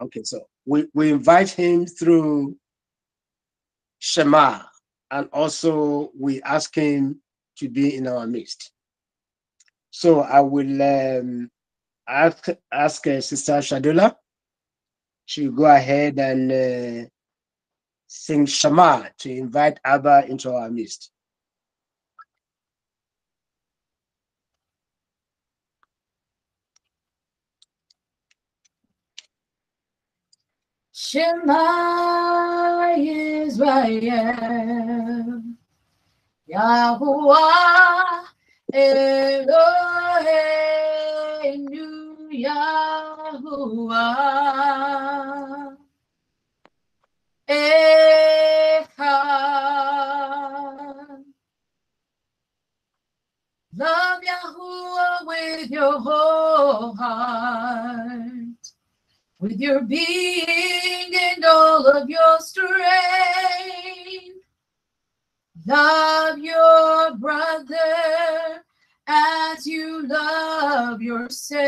Okay, so we, we invite him through Shema, and also we ask him to be in our midst. So I will um, ask, ask uh, Sister Shadula to go ahead and uh, sing Shema to invite Abba into our midst. Shema Israel, Yahuwah Eloheinu, Yahuwah Echad. Love Yahuwah with your whole heart with your being and all of your strength. Love your brother as you love yourself.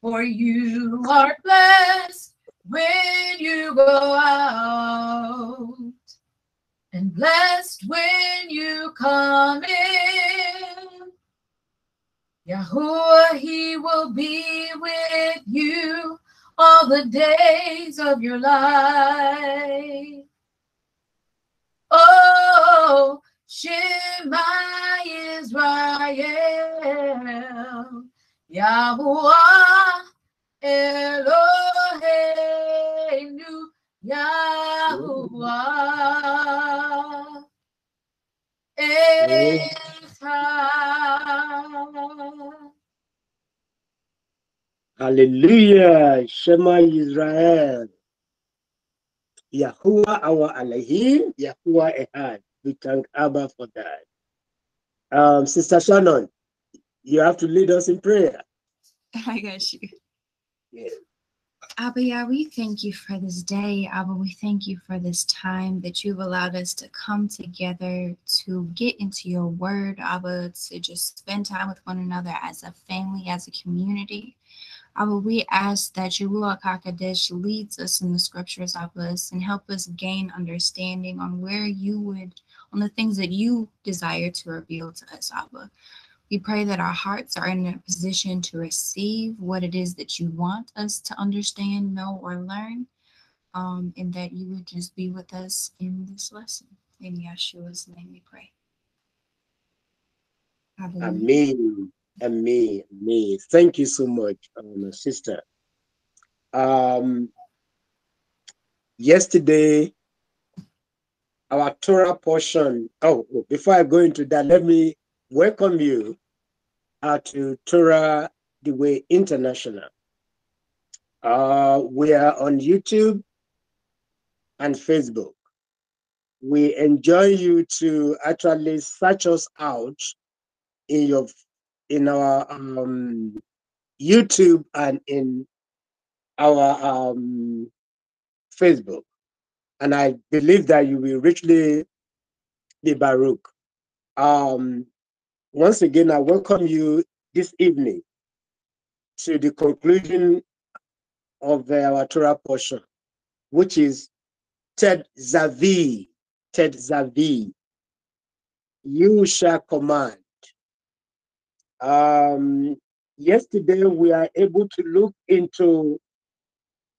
For you are blessed when you go out, and blessed when you come in. Yahuwah, He will be with you all the days of your life. Oh, Shema Israel, Yahuwah Eloheinu, Yahuwah. Hallelujah. Shema Israel. Yahuwah our Elohim, Yahuwah Ehad. We thank Abba for that. Um, Sister Shannon, you have to lead us in prayer. I got you. Yeah. Abba, yeah, we thank you for this day. Abba, we thank you for this time that you've allowed us to come together to get into your word, Abba, to just spend time with one another as a family, as a community. Abba, we ask that your Ruach HaKodesh leads us in the scriptures, Abba, and help us gain understanding on where you would, on the things that you desire to reveal to us, Abba. We pray that our hearts are in a position to receive what it is that you want us to understand, know, or learn, um, and that you would just be with us in this lesson. In Yeshua's name we pray. Amen. Amen. Amen. Thank you so much, um, sister. Um, yesterday, our Torah portion. Oh, oh, before I go into that, let me welcome you to Torah the Way International. Uh, we are on YouTube and Facebook. We enjoy you to actually search us out in your in our um, YouTube and in our um, Facebook. And I believe that you will richly be Baruch. Um, once again, I welcome you this evening to the conclusion of our Torah portion, which is Ted Zavi. Ted Zavi. You shall command. Um, yesterday, we are able to look into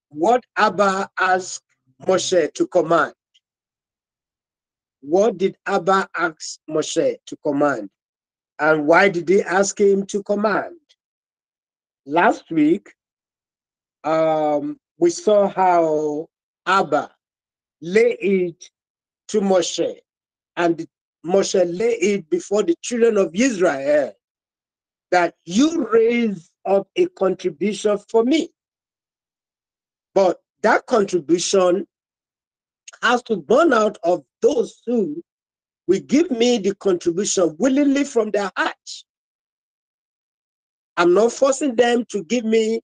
what Abba asked Moshe to command. What did Abba ask Moshe to command? And why did he ask him to command? Last week, um, we saw how Abba lay it to Moshe, and Moshe lay it before the children of Israel that you raise up a contribution for me. But that contribution has to burn out of those who will give me the contribution willingly from their hearts. I'm not forcing them to give me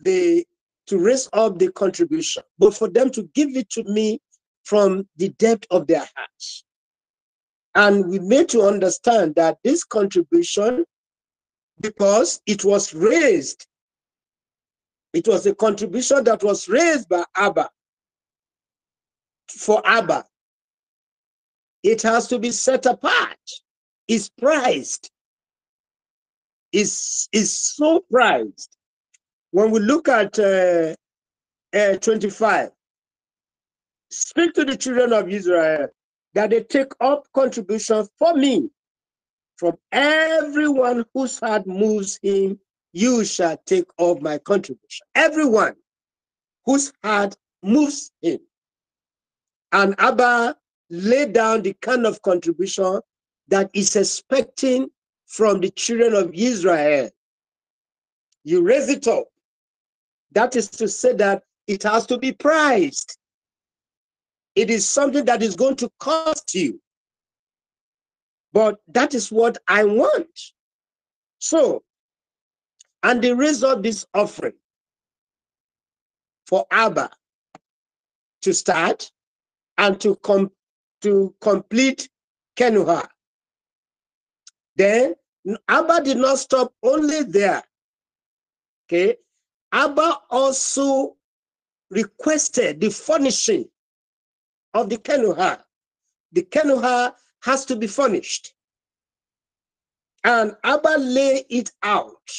the to raise up the contribution, but for them to give it to me from the depth of their hearts. And we need to understand that this contribution, because it was raised It was a contribution that was raised by Abba for Abba. It has to be set apart. It's prized. Is is so prized. When we look at uh, uh, 25, speak to the children of Israel that they take up contribution for me from everyone whose heart moves him you shall take up my contribution. Everyone whose heart moves him. And Abba laid down the kind of contribution that is expecting from the children of Israel. You raise it up. That is to say that it has to be prized. It is something that is going to cost you. But that is what I want. So and they raised up this offering for Abba to start and to come to complete Kenuha. Then Abba did not stop only there. Okay. Abba also requested the furnishing of the Kenuha. The Kenuha has to be furnished. And Abba lay it out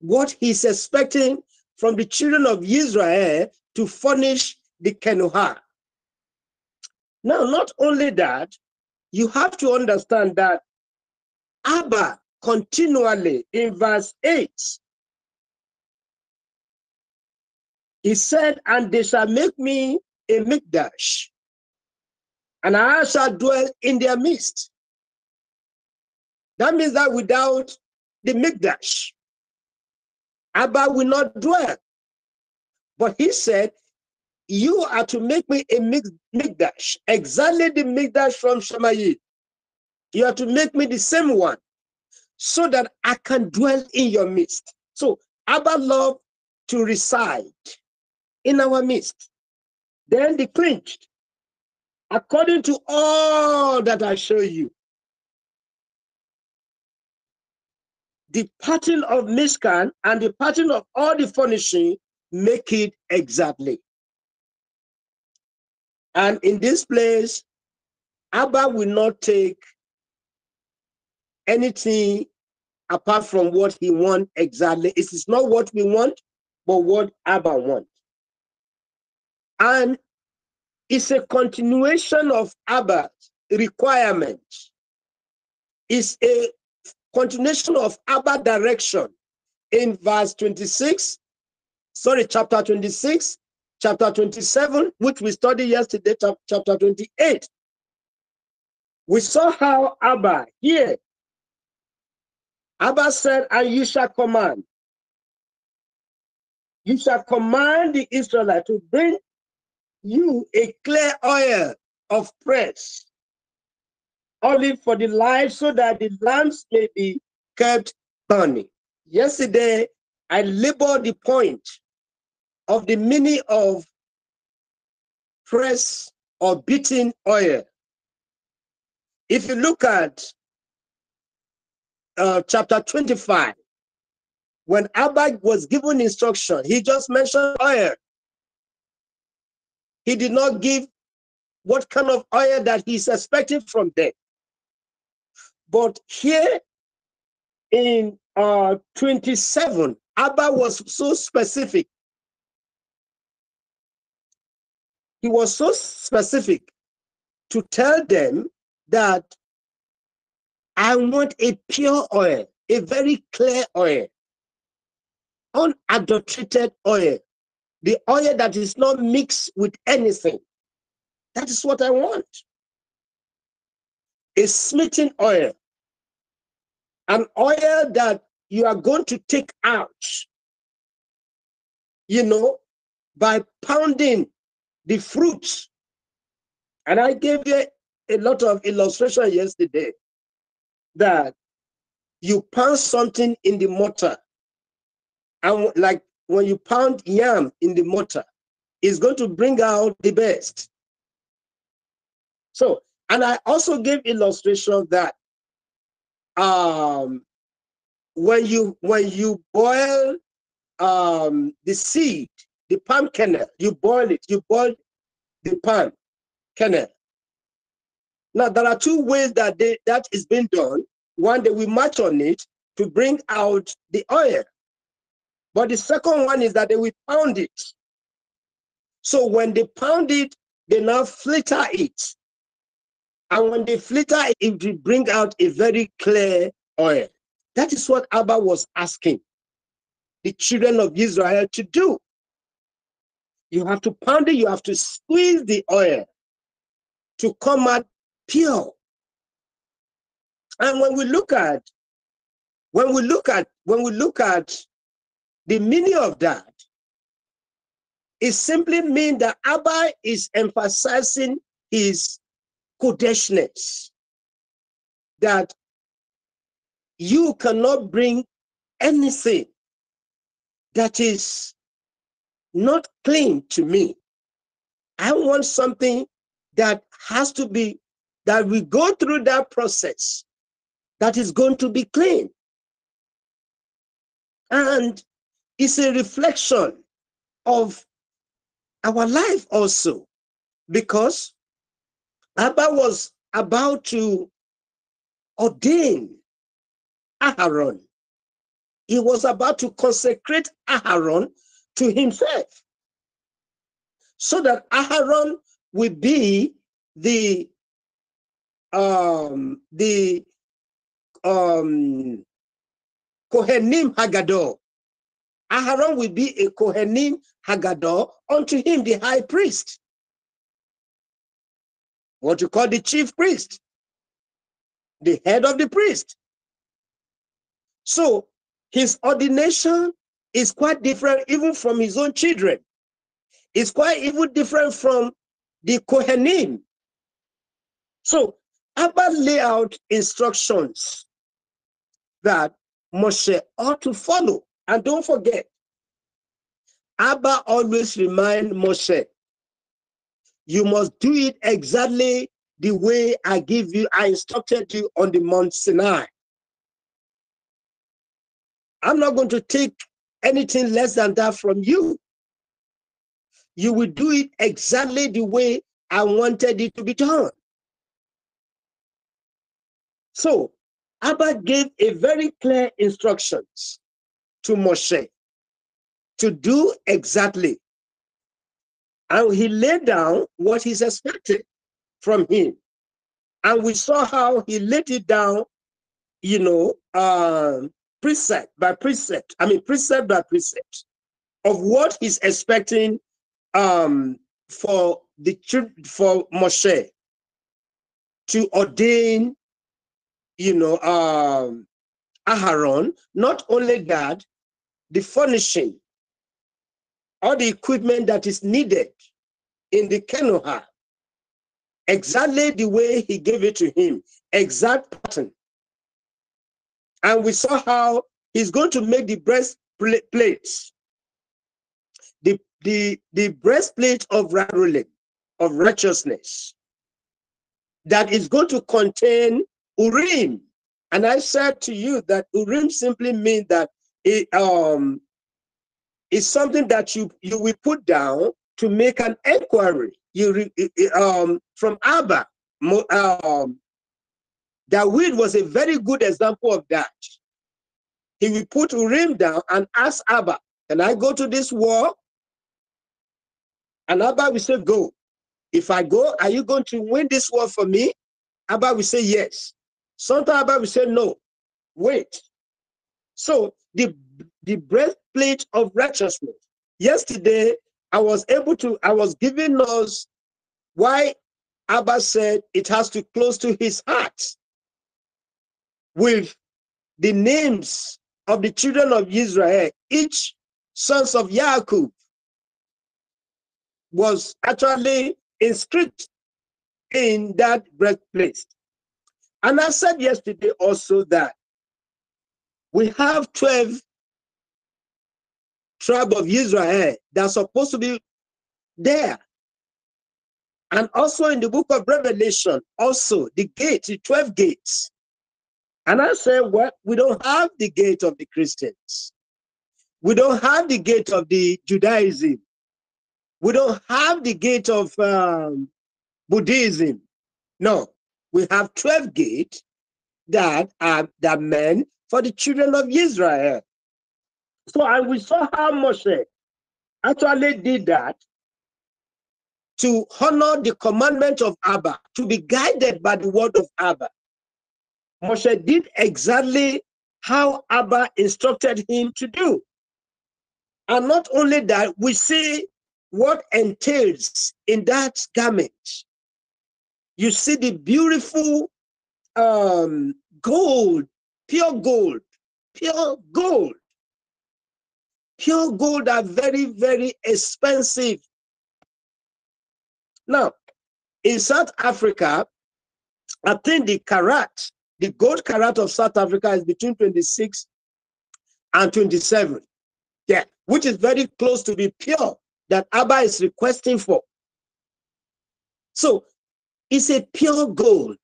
what he's expecting from the children of Israel to furnish the Kenuha. Now, not only that, you have to understand that Abba continually in verse 8, he said, And they shall make me a mikdash, and I shall dwell in their midst. That means that without the mikdash, Abba will not dwell. But he said, You are to make me a mikdash, exactly the mikdash from Shemayim. You are to make me the same one so that I can dwell in your midst. So Abba love to reside in our midst. Then the clinched, according to all that I show you. the pattern of Mishkan and the pattern of all the furnishing make it exactly. And in this place, Abba will not take anything apart from what he wants exactly. It is not what we want, but what Abba wants. And it's a continuation of Abba's requirement. It's a continuation of Abba direction in verse 26, sorry, chapter 26, chapter 27, which we studied yesterday, chapter 28. We saw how Abba here, Abba said, and you shall command. You shall command the Israelite to bring you a clear oil of press only for the light so that the lamps may be kept burning. Yesterday, I labored the point of the meaning of press or beating oil. If you look at uh, chapter 25, when Abba was given instruction, he just mentioned oil. He did not give what kind of oil that he's expecting from them. But here in uh, 27, Abba was so specific. He was so specific to tell them that I want a pure oil, a very clear oil, unadulterated oil, the oil that is not mixed with anything. That is what I want. A smitten oil, an oil that you are going to take out, you know, by pounding the fruits. And I gave you a lot of illustration yesterday that you pound something in the mortar, and like when you pound yam in the mortar, it's going to bring out the best. So, and I also gave illustration that um, when you when you boil um, the seed, the palm kernel. You boil it. You boil the palm kernel. Now there are two ways that they, that is being done. One, they will match on it to bring out the oil. But the second one is that they will pound it. So when they pound it, they now filter it. And when they filter it, it will bring out a very clear oil. That is what Abba was asking the children of Israel to do. You have to pound it, you have to squeeze the oil to come out pure. And when we look at when we look at when we look at the meaning of that, it simply means that Abba is emphasizing his kodeshness. That you cannot bring anything that is not clean to me. I want something that has to be, that we go through that process that is going to be clean. And it's a reflection of our life also, because Abba was about to ordain Aaron. He was about to consecrate Aaron to himself so that Aaron will be the um the um Kohenim Hagadol. Aaron will be a Kohenim Hagadol unto him, the high priest. What you call the chief priest, the head of the priest. So his ordination is quite different even from his own children. It's quite even different from the Kohanim. So Abba lay out instructions that Moshe ought to follow. And don't forget, Abba always remind Moshe, you must do it exactly the way I give you, I instructed you on the Mount Sinai. I'm not going to take anything less than that from you. You will do it exactly the way I wanted it to be done. So Abba gave a very clear instructions to Moshe to do exactly. And he laid down what he's expected from him. And we saw how he laid it down, you know, um, precept by precept, I mean, precept by precept of what he's expecting um, for the for Moshe to ordain, you know, um, Aharon. Not only that, the furnishing, all the equipment that is needed in the Kenoha, exactly the way he gave it to him, exact pattern. And we saw how he's going to make the breastplate, the, the, the breastplate of ruling, of righteousness, that is going to contain Urim. And I said to you that Urim simply means that it um is something that you you will put down to make an inquiry. You um from Abba, um, David was a very good example of that. He will put Urim down and ask Abba, Can I go to this war? And Abba will say, Go. If I go, are you going to win this war for me? Abba will say, Yes. Sometimes Abba will say, No. Wait. So the, the breastplate of righteousness. Yesterday, I was able to, I was giving us why Abba said it has to close to his heart with the names of the children of Israel, each sons of Yaakov was actually inscribed in that breastplate. And I said yesterday also that we have 12 tribe of Israel that are supposed to be there. And also in the book of Revelation, also the gate, the 12 gates and I said, well, we don't have the gate of the Christians. We don't have the gate of the Judaism. We don't have the gate of um, Buddhism. No, we have 12 gates that are that meant for the children of Israel. So, and we saw how Moshe actually did that to honor the commandment of Abba, to be guided by the word of Abba. Moshe did exactly how Abba instructed him to do. And not only that, we see what entails in that garment. You see the beautiful um, gold, pure gold, pure gold. Pure gold are very, very expensive. Now, in South Africa, I think the carat, the gold carat of South Africa is between 26 and 27. Yeah, which is very close to be pure that Abba is requesting for. So it's a pure gold.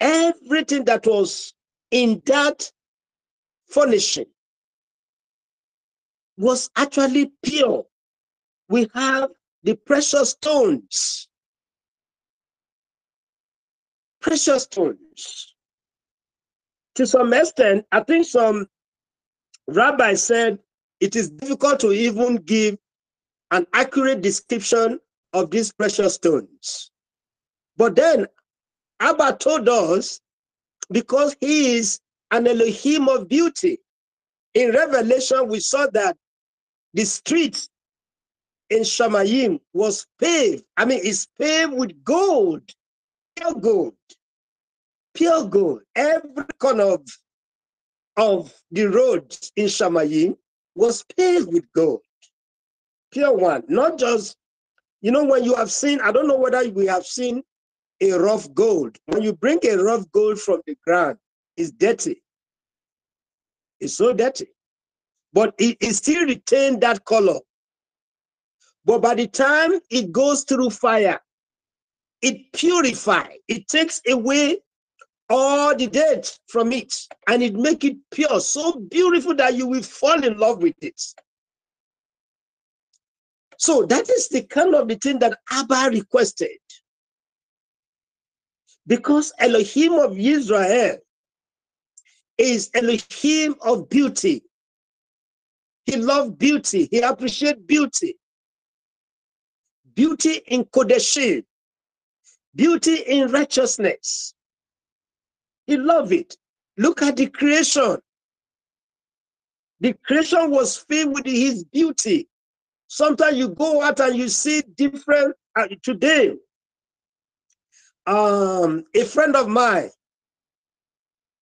Everything that was in that furnishing was actually pure. We have the precious stones. Precious stones. To some extent, I think some rabbis said it is difficult to even give an accurate description of these precious stones. But then Abba told us because he is an Elohim of beauty. In Revelation, we saw that the street in Shamayim was paved. I mean, it's paved with gold, pure gold, pure gold. Every corner of, of the roads in Shamayim was paved with gold pure one, not just, you know, when you have seen, I don't know whether we have seen a rough gold. When you bring a rough gold from the ground, it's dirty. It's so dirty. But it, it still retains that color. But by the time it goes through fire, it purifies, it takes away all the dirt from it, and it make it pure, so beautiful that you will fall in love with it. So that is the kind of the thing that Abba requested. Because Elohim of Israel is Elohim of beauty. He loved beauty. He appreciated beauty. Beauty in Kodeshim. Beauty in righteousness. He loved it. Look at the creation. The creation was filled with his beauty. Sometimes you go out and you see different. Uh, today, um, a friend of mine,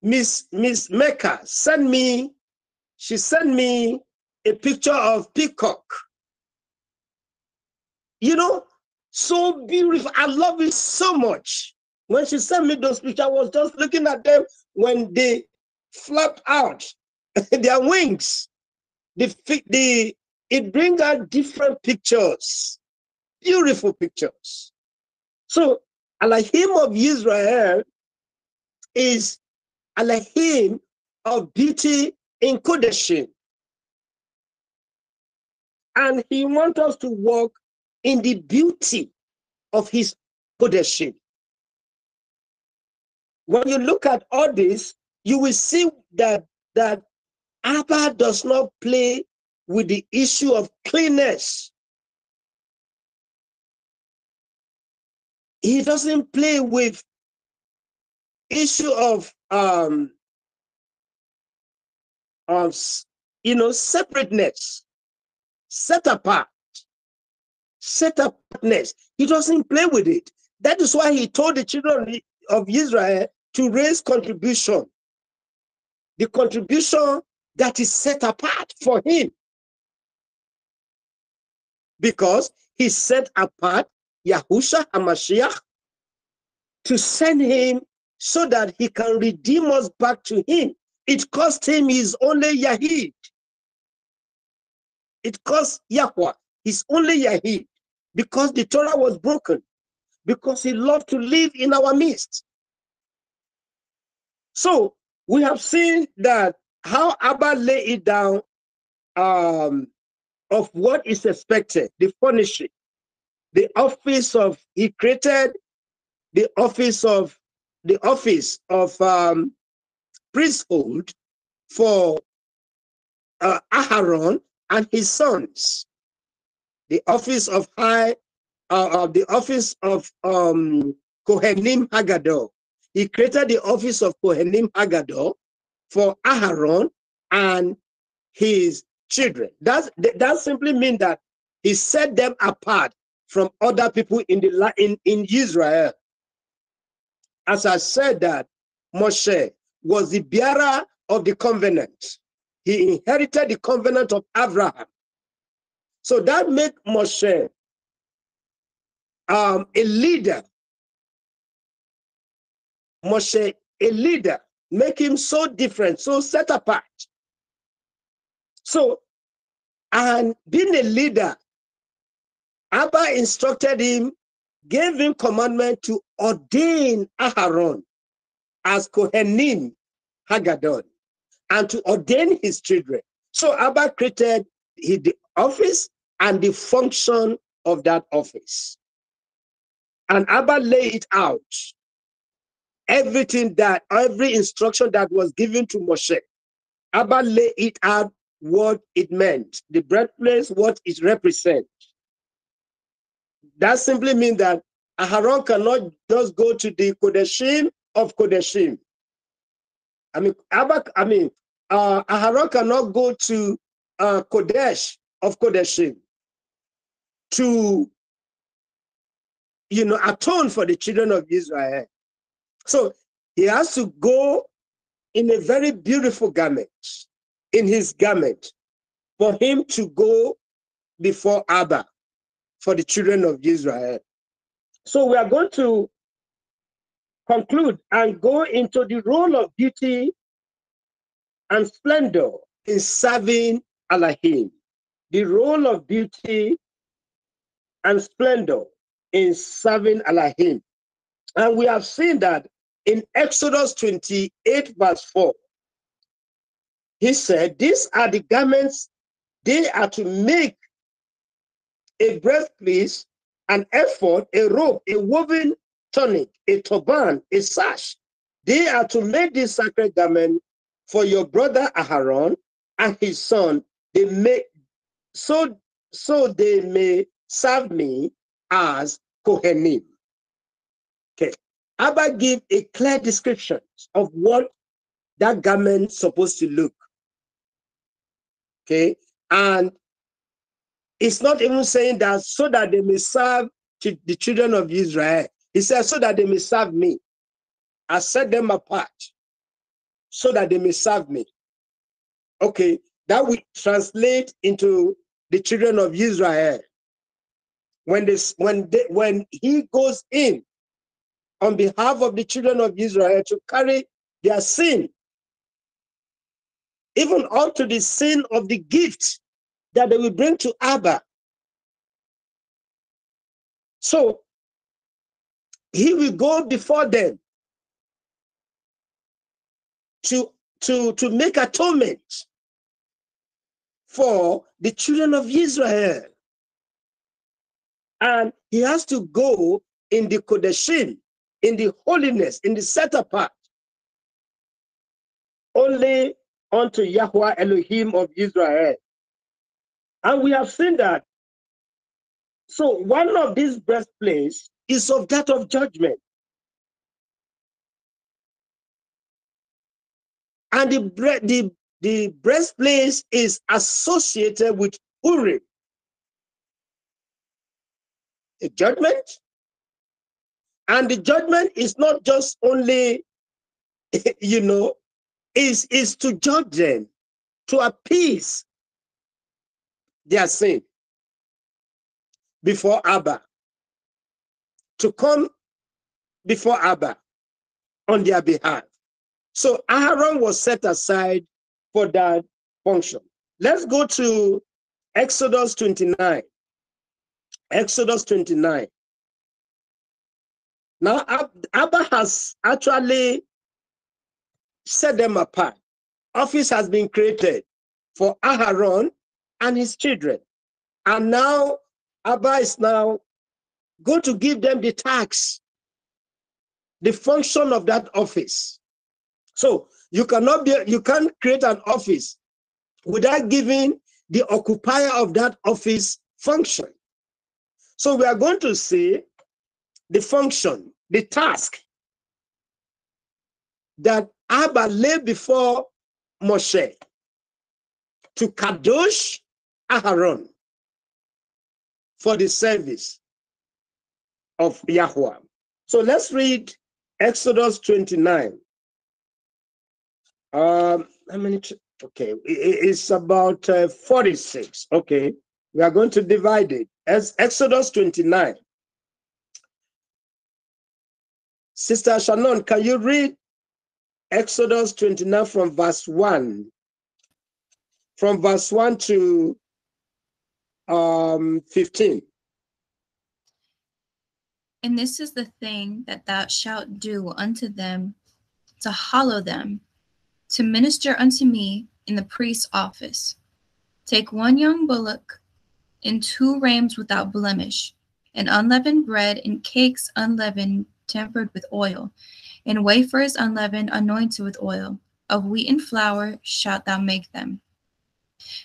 Miss Miss Mecca, sent me. She sent me a picture of peacock. You know, so beautiful. I love it so much. When she sent me those pictures, I was just looking at them when they flap out their wings. The, the it brings out different pictures, beautiful pictures. So Elohim of Israel is Elohim of beauty in Kodeshim. And he wants us to walk in the beauty of his Kodeshim. When you look at all this, you will see that that Abba does not play with the issue of cleanness. He doesn't play with issue of um of you know separateness, set apart, set apartness. He doesn't play with it. That is why he told the children of Israel to raise contribution. The contribution that is set apart for him because he set apart Yahusha HaMashiach to send him so that he can redeem us back to him. It cost him his only Yahid. It cost Yahweh his only Yahid because the Torah was broken, because he loved to live in our midst. So we have seen that how Abba lay it down um, of what is expected, the furnishing, the office of, he created the office of, the office of um, priesthood for uh, Aharon and his sons. The office of high, uh, uh, the office of um, Kohenim Haggadah. He created the office of Kohenim Haggadah for Aharon and his children. That's, that simply means that he set them apart from other people in the in, in Israel. As I said that Moshe was the bearer of the covenant. He inherited the covenant of Abraham. So that made Moshe um, a leader. Moshe a leader, make him so different, so set apart. So, and being a leader, Abba instructed him, gave him commandment to ordain Aharon as Kohenim Haggadon and to ordain his children. So Abba created the office and the function of that office. And Abba laid it out. Everything that, every instruction that was given to Moshe, Abba lay it out what it meant, the breastplate, what it represents. That simply means that Aharon cannot just go to the Kodeshim of Kodeshim. I mean, Abba, I mean, uh, Aharon cannot go to uh, Kodesh of Kodeshim to, you know, atone for the children of Israel. So he has to go in a very beautiful garment in his garment for him to go before Abba for the children of Israel. So we are going to conclude and go into the role of beauty and splendor in serving Elohim. The role of beauty and splendor in serving Elohim. And we have seen that in Exodus 28, verse 4, he said, These are the garments they are to make a breastplate, an ephod, a robe, a woven tunic, a turban, a sash. They are to make this sacred garment for your brother Aharon and his son. They may so so they may serve me as Kohenim. Abba give a clear description of what that garment supposed to look. Okay. And it's not even saying that so that they may serve the children of Israel. He says, so that they may serve me. I set them apart so that they may serve me. Okay, that we translate into the children of Israel. When this when they, when he goes in on behalf of the children of Israel to carry their sin even unto the sin of the gift that they will bring to Abba. So he will go before them to, to, to make atonement for the children of Israel. And he has to go in the Kodeshim, in the holiness, in the set apart. Only unto Yahweh Elohim of Israel. And we have seen that. So one of these breastplates is of that of judgment. And the, the, the breastplate is associated with Urim. A judgment. And the judgment is not just only, you know, is, is to judge them, to appease their sin before Abba, to come before Abba on their behalf. So Aaron was set aside for that function. Let's go to Exodus 29. Exodus 29. Now, Abba has actually set them apart. Office has been created for Aharon and his children. And now Abba is now going to give them the tax, the function of that office. So you cannot be, you can't create an office without giving the occupier of that office function. So we are going to see the function, the task that Abba laid before Moshe to Kadosh Aharon for the service of Yahweh. So let's read Exodus 29. Um, how many? Okay, it's about uh, 46. Okay, we are going to divide it. As Exodus 29. Sister Shannon, can you read Exodus 29 from verse 1? From verse 1 to um, 15. And this is the thing that thou shalt do unto them to hallow them, to minister unto me in the priest's office. Take one young bullock and two rams without blemish, and unleavened bread and cakes unleavened, tempered with oil, and wafers unleavened, anointed with oil. Of wheat and flour shalt thou make them.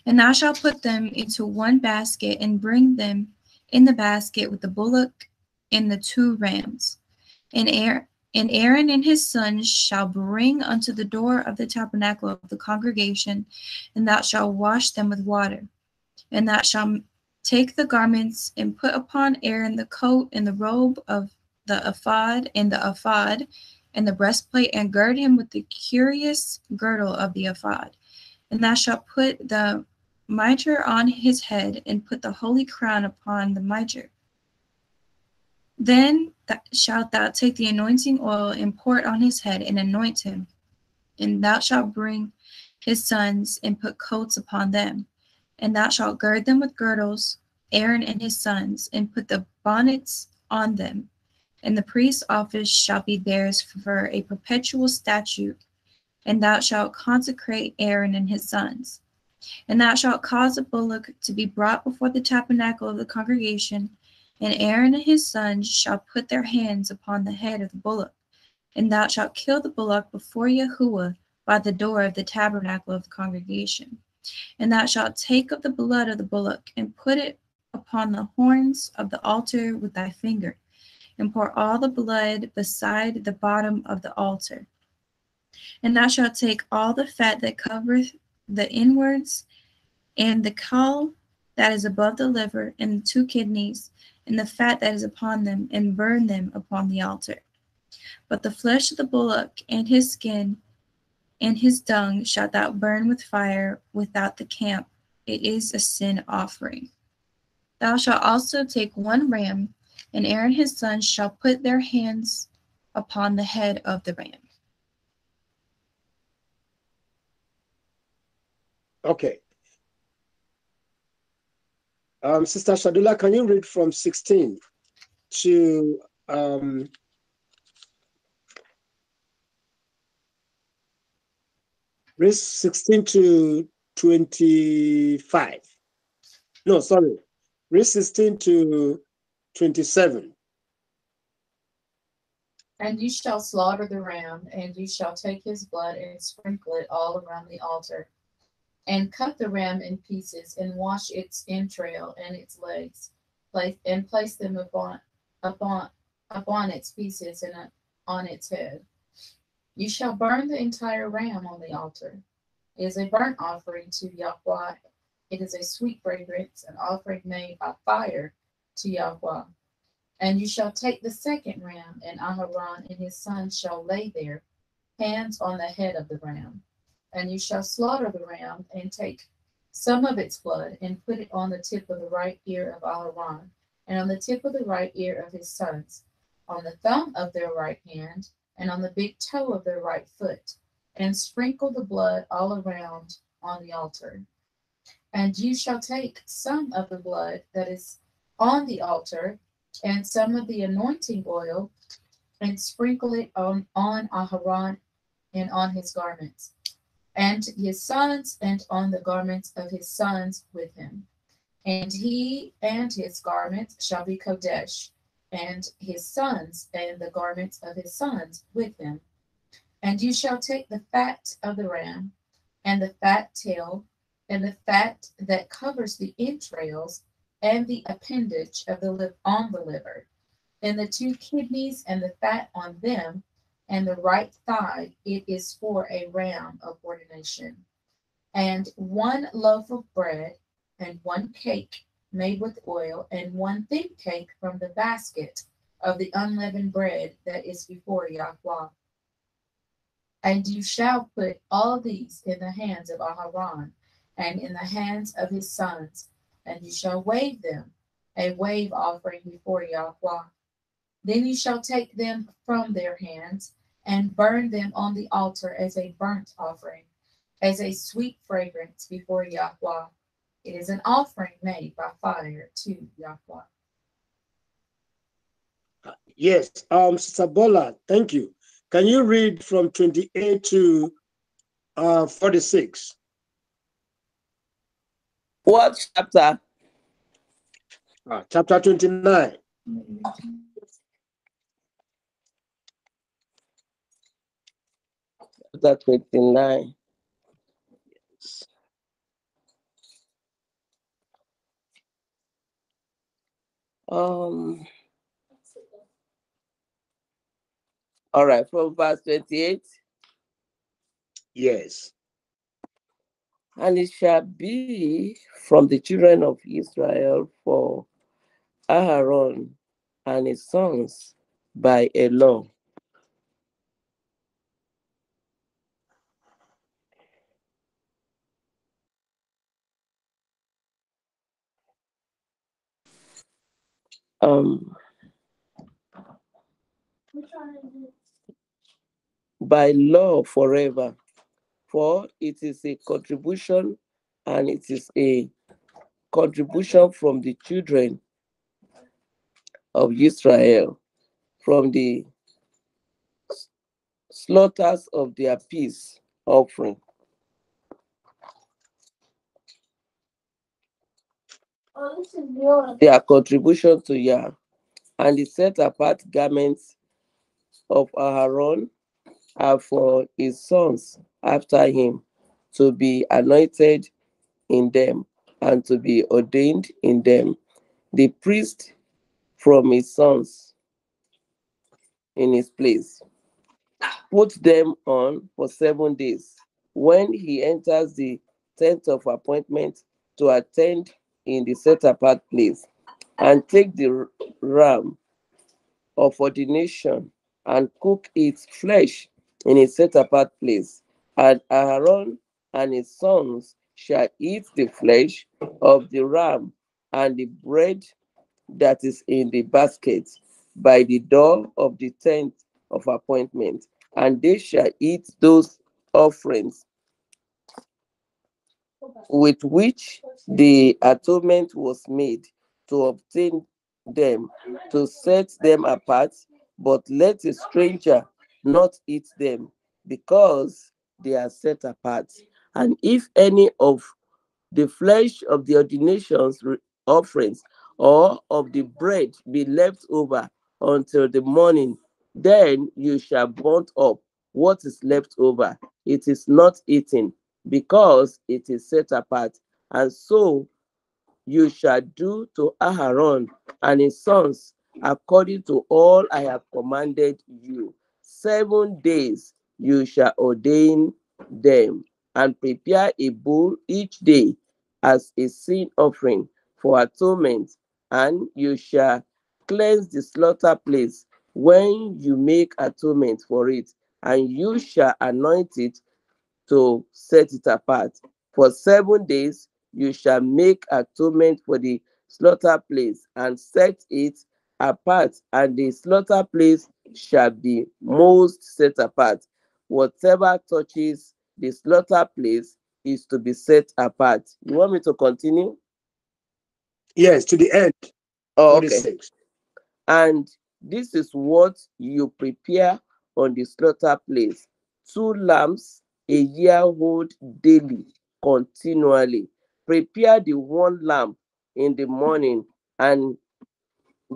And thou shalt put them into one basket, and bring them in the basket with the bullock and the two rams. And Aaron, and Aaron and his sons shall bring unto the door of the tabernacle of the congregation, and thou shalt wash them with water. And thou shalt take the garments and put upon Aaron the coat and the robe of the ephod and the ephod and the breastplate, and gird him with the curious girdle of the ephod. And thou shalt put the mitre on his head, and put the holy crown upon the mitre. Then shalt thou take the anointing oil and pour it on his head and anoint him. And thou shalt bring his sons and put coats upon them. And thou shalt gird them with girdles, Aaron and his sons, and put the bonnets on them. And the priest's office shall be theirs for a perpetual statute. And thou shalt consecrate Aaron and his sons. And thou shalt cause a bullock to be brought before the tabernacle of the congregation and Aaron and his sons shall put their hands upon the head of the bullock, and thou shalt kill the bullock before Yahuwah by the door of the tabernacle of the congregation. And thou shalt take of the blood of the bullock, and put it upon the horns of the altar with thy finger, and pour all the blood beside the bottom of the altar. And thou shalt take all the fat that covereth the inwards, and the caul that is above the liver, and the two kidneys, and the fat that is upon them, and burn them upon the altar. But the flesh of the bullock and his skin and his dung shalt thou burn with fire without the camp. It is a sin offering. Thou shalt also take one ram, and Aaron his sons shall put their hands upon the head of the ram. Okay. Um, Sister Shadula, can you read from 16 to um, read 16 to 25? No, sorry, read 16 to 27. And you shall slaughter the ram, and you shall take his blood and sprinkle it all around the altar and cut the ram in pieces and wash its entrail and its legs, place and place them upon upon upon its pieces and uh, on its head. You shall burn the entire ram on the altar. It is a burnt offering to Yahweh. It is a sweet fragrance, an offering made by fire to Yahweh. And you shall take the second ram, and Aharon and his sons shall lay their hands on the head of the ram and you shall slaughter the ram and take some of its blood and put it on the tip of the right ear of Aharon and on the tip of the right ear of his sons, on the thumb of their right hand and on the big toe of their right foot, and sprinkle the blood all around on the altar. And you shall take some of the blood that is on the altar and some of the anointing oil and sprinkle it on, on Aharon and on his garments and his sons, and on the garments of his sons with him. And he and his garments shall be Kodesh, and his sons, and the garments of his sons with him. And you shall take the fat of the ram, and the fat tail, and the fat that covers the entrails, and the appendage of the lip on the liver, and the two kidneys and the fat on them, and the right thigh, it is for a ram of ordination. And one loaf of bread, and one cake made with oil, and one thin cake from the basket of the unleavened bread that is before Yahweh. And you shall put all these in the hands of Aharon, and in the hands of his sons, and you shall wave them a wave offering before Yahweh. Then you shall take them from their hands and burn them on the altar as a burnt offering, as a sweet fragrance before Yahweh. It is an offering made by fire to Yahweh. Yes, um, Sabola, thank you. Can you read from 28 to uh, 46? What chapter? Uh, chapter 29. Chapter 29. Um, all right, from verse 28. Yes. And it shall be from the children of Israel for Aaron and his sons by a law. Um, by law forever, for it is a contribution and it is a contribution from the children of Israel, from the slaughters of their peace offering. Their contribution to Yah, and the set apart garments of Aaron are uh, for his sons after him to be anointed in them and to be ordained in them. The priest from his sons in his place. Put them on for seven days. When he enters the tent of appointment to attend in the set apart place, and take the ram of ordination and cook its flesh in a set apart place. And Aaron and his sons shall eat the flesh of the ram and the bread that is in the basket by the door of the tent of appointment, and they shall eat those offerings with which the atonement was made to obtain them, to set them apart, but let a stranger not eat them, because they are set apart. And if any of the flesh of the ordinations offerings or of the bread be left over until the morning, then you shall burn up what is left over. It is not eaten, because it is set apart. And so you shall do to Aharon and his sons according to all I have commanded you. Seven days you shall ordain them and prepare a bull each day as a sin offering for atonement, and you shall cleanse the slaughter place when you make atonement for it, and you shall anoint it to set it apart. For seven days you shall make atonement for the slaughter place and set it apart, and the slaughter place shall be most set apart. Whatever touches the slaughter place is to be set apart. You want me to continue? Yes, to the end. Oh, okay. 46. And this is what you prepare on the slaughter place two lambs a year old daily, continually. Prepare the one lamb in the morning, and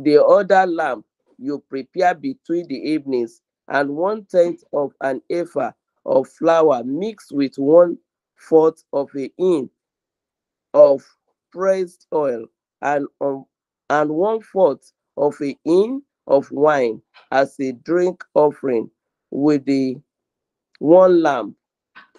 the other lamb you prepare between the evenings, and one tenth of an ephah of flour mixed with one fourth of a hin of pressed oil, and um, and one fourth of a hin of wine as a drink offering with the one lamb,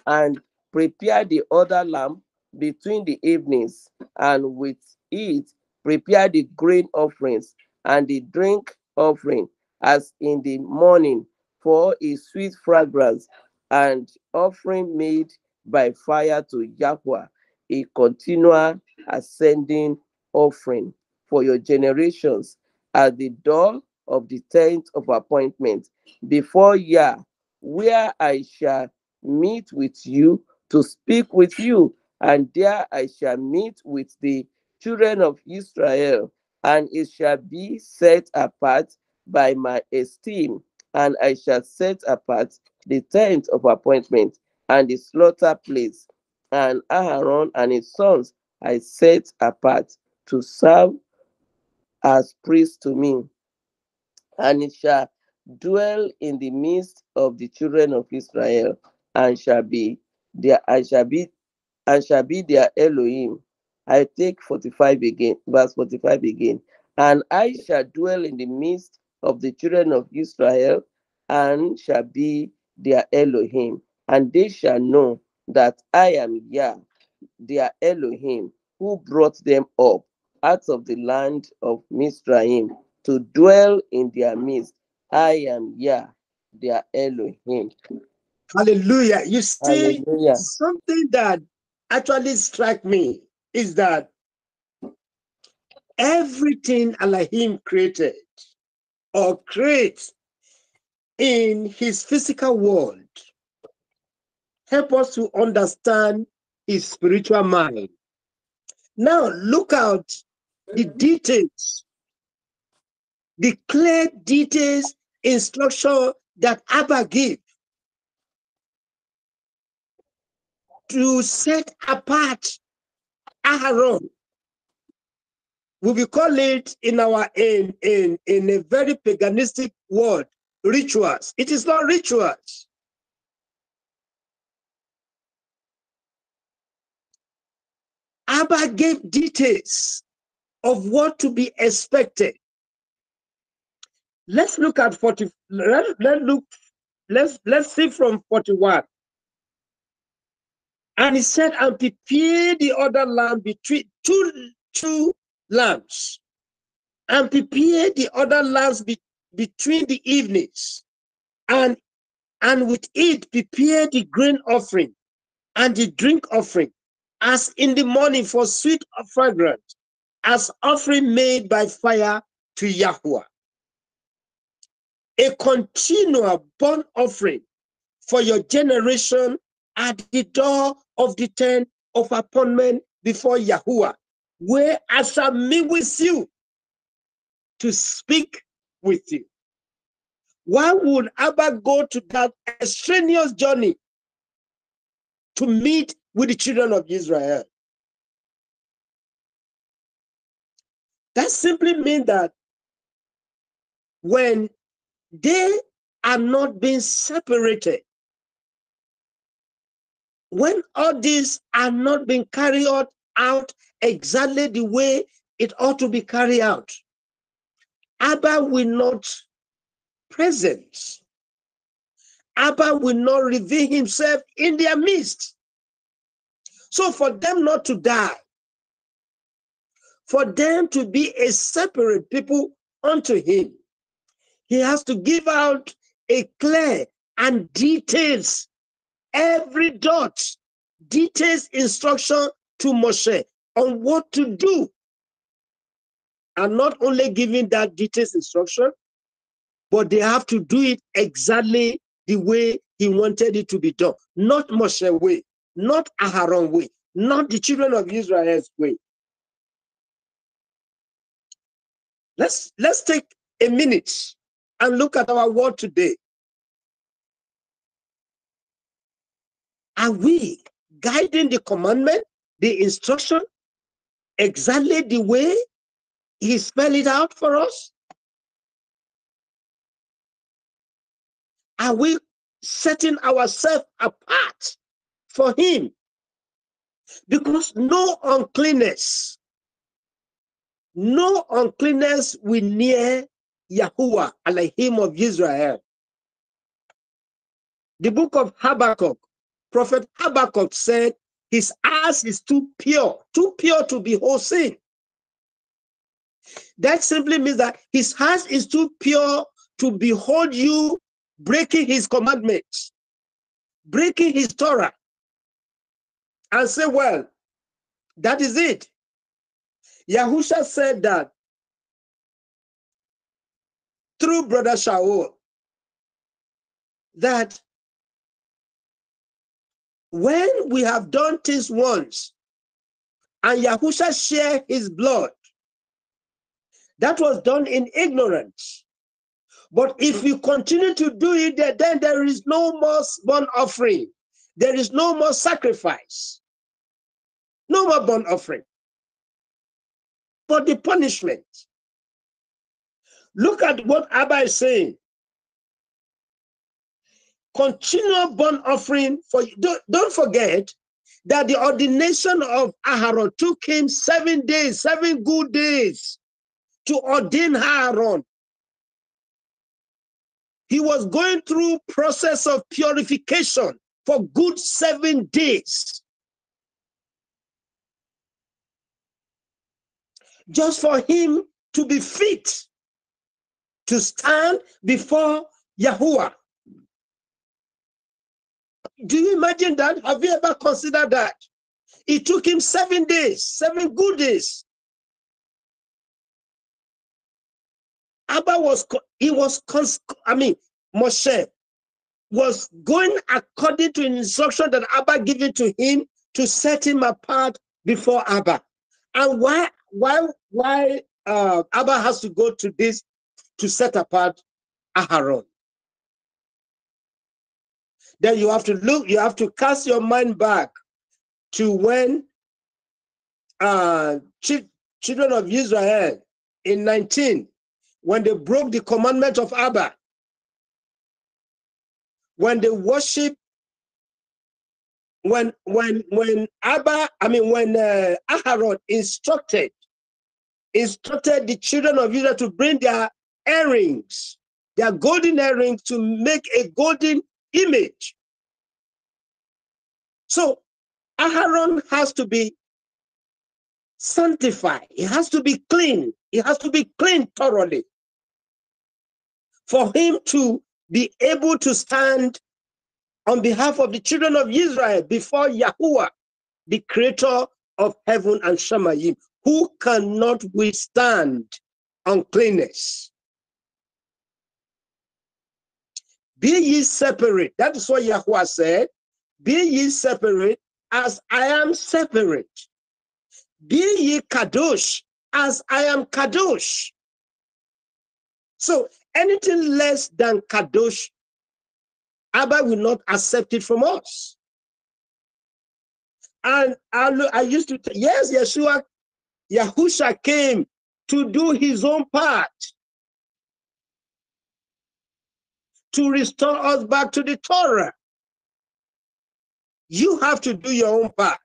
and prepare the other lamb between the evenings, and with it prepare the grain offerings and the drink offering as in the morning for a sweet fragrance and offering made by fire to Yahweh, a continual ascending offering for your generations at the door of the tent of appointment. Before Yah, where I shall meet with you to speak with you, and there I shall meet with the children of Israel, and it shall be set apart by my esteem, and I shall set apart the tent of appointment and the slaughter place, and Aaron and his sons I set apart to serve as priests to me, and it shall dwell in the midst of the children of Israel, and shall be their I shall be and shall be their Elohim. I take 45 again, verse 45 again. And I shall dwell in the midst of the children of Israel, and shall be their Elohim. And they shall know that I am Yah, their Elohim, who brought them up out of the land of Mizraim to dwell in their midst. I am Yah, their Elohim. Hallelujah. You see, Hallelujah. something that actually struck me is that everything Elohim created or creates in his physical world help us to understand his spiritual mind. Now look out the mm-hmm. details, the clear details, instruction that Abba gave to set apart Aaron. We will call it in our in, in, in a very paganistic word, rituals. It is not rituals. Abba gave details of what to be expected. Let's look at 40. Let, let look, let's let's see from 41. And he said, and prepare the other lamb between two, two lambs, and prepare the other lambs be, between the evenings, and and with it prepare the grain offering and the drink offering, as in the morning for sweet fragrance, as offering made by fire to Yahweh. A continual burnt offering for your generation at the door of the tent of appointment before Yahuwah, where I shall meet with you to speak with you. Why would Abba go to that strenuous journey to meet with the children of Israel? That simply means that when they are not being separated, when all these are not being carried out exactly the way it ought to be carried out, Abba will not present. Abba will not reveal himself in their midst. So for them not to die, for them to be a separate people unto him, he has to give out a clear and details every dot details instruction to Moshe on what to do. And not only giving that detailed instruction, but they have to do it exactly the way he wanted it to be done. Not Moshe way, not Aharon way, not the children of Israel's way. Let's let's take a minute and look at our world today. Are we guiding the commandment, the instruction, exactly the way he spelled it out for us? Are we setting ourselves apart for him? Because no uncleanness, no uncleanness will near Yahuwah, Elohim of Israel. The book of Habakkuk, Prophet Habakkuk said, his eyes is too pure, too pure to behold sin. That simply means that his heart is too pure to behold you breaking his commandments, breaking his Torah, and say, well, that is it. Yahusha said that through Brother Shaul, that when we have done things once and Yahusha share his blood, that was done in ignorance. But if you continue to do it, then there is no more burnt offering. There is no more sacrifice. No more burnt offering. But the punishment. Look at what Abba is saying. Continual burnt offering for you. Don't, don't forget that the ordination of Aharon took him seven days, seven good days to ordain Aaron. He was going through process of purification for good seven days. Just for him to be fit to stand before Yahuwah. Do you imagine that? Have you ever considered that? It took him seven days, seven good days Abba was, he was, I mean, Moshe was going according to instruction that Abba given to him to set him apart before Abba. And why, why, why uh, Abba has to go to this to set apart Aharon? Then you have to look, you have to cast your mind back to when uh, ch children of Israel in 19 when they broke the commandment of Abba, when they worship, when when when Abba, I mean when uh, Aharon instructed instructed the children of Israel to bring their earrings, their golden earrings, to make a golden image. So Aharon has to be sanctified. He has to be clean. He has to be clean thoroughly for him to be able to stand on behalf of the children of Israel before Yahuwah, the creator of heaven and Shemayim, who cannot withstand uncleanness. Be ye separate. That is what Yahuwah said. Be ye separate as I am separate. Be ye kadosh as I am kadosh. So anything less than kadosh, Abba will not accept it from us. And I, I used to, yes, Yeshua, Yahusha came to do his own part to restore us back to the Torah. You have to do your own part.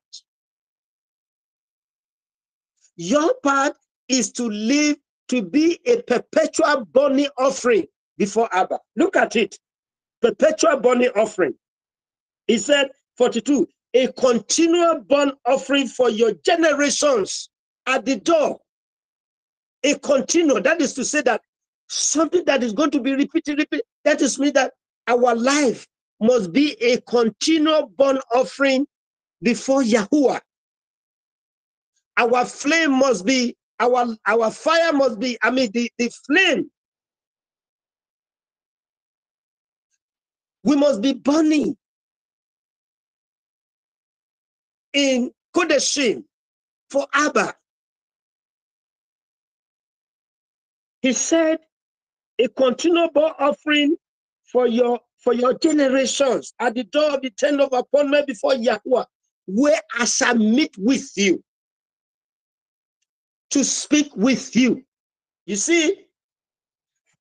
Your part is to live to be a perpetual burning offering before Abba. Look at it. Perpetual burning offering. He said, 42, a continual burn offering for your generations at the door. A continual, that is to say that something that is going to be repeated, repeated. That is mean that our life must be a continual burn offering before Yahuwah. Our flame must be our our fire must be i mean the, the flame we must be burning in kodeshim for abba he said a continuable offering for your for your generations at the door of the tent of appointment before Yahweh, where I shall meet with you to speak with you. You see,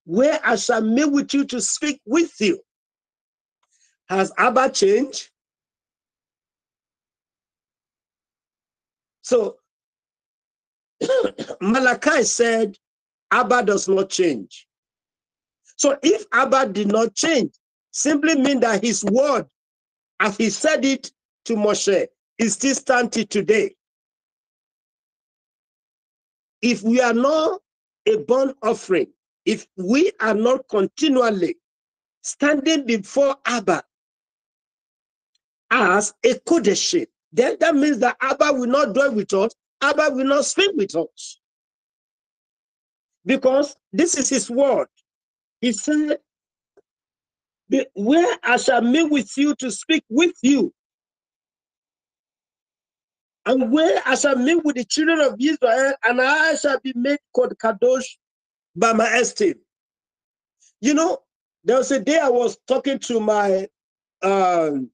where I shall meet with you to speak with you. Has Abba changed? So Malachi said, Abba does not change. So if Abba did not change, simply mean that his word, as he said it to Moshe, is still standing today. If we are not a burnt offering, if we are not continually standing before Abba as a Kodesh, then that means that Abba will not dwell with us, Abba will not speak with us. Because this is his word. He said, Where I shall meet with you to speak with you, and where I shall meet with the children of Israel, and I shall be made called Kadosh by my esteem. You know, there was a day I was talking to my um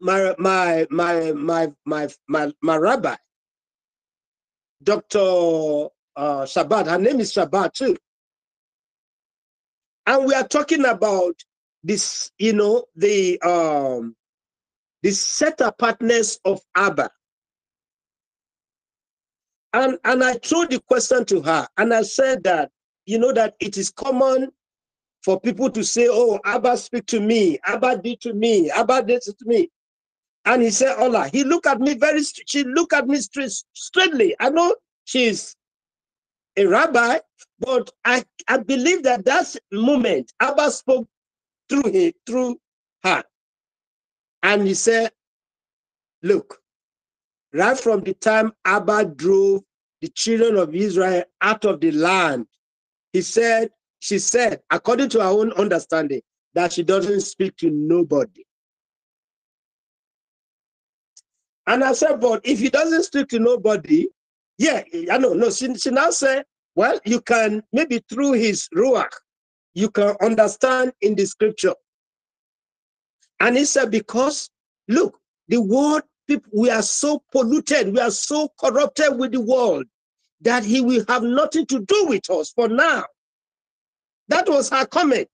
my my my my my my, my rabbi, Dr. Uh, Shabbat. Her name is Shabbat too. And we are talking about this, you know, the um the set apartness of Abba. And and I threw the question to her, and I said that you know that it is common for people to say, "Oh, Abba speak to me, Abba did to me, Abba did to me," and he said, "Allah." He looked at me very. She looked at me straight, straightly. I know she's a rabbi, but I I believe that that moment Abba spoke through him through her, and he said, "Look, right from the time Abba drove the children of Israel out of the land, he said, she said, according to her own understanding, that she doesn't speak to nobody. And I said, but if he doesn't speak to nobody, yeah, I know, no, she, she now said, well, you can maybe through his ruach, you can understand in the scripture. And he said, because look, the world people, we are so polluted, we are so corrupted with the world that he will have nothing to do with us for now. That was her comment.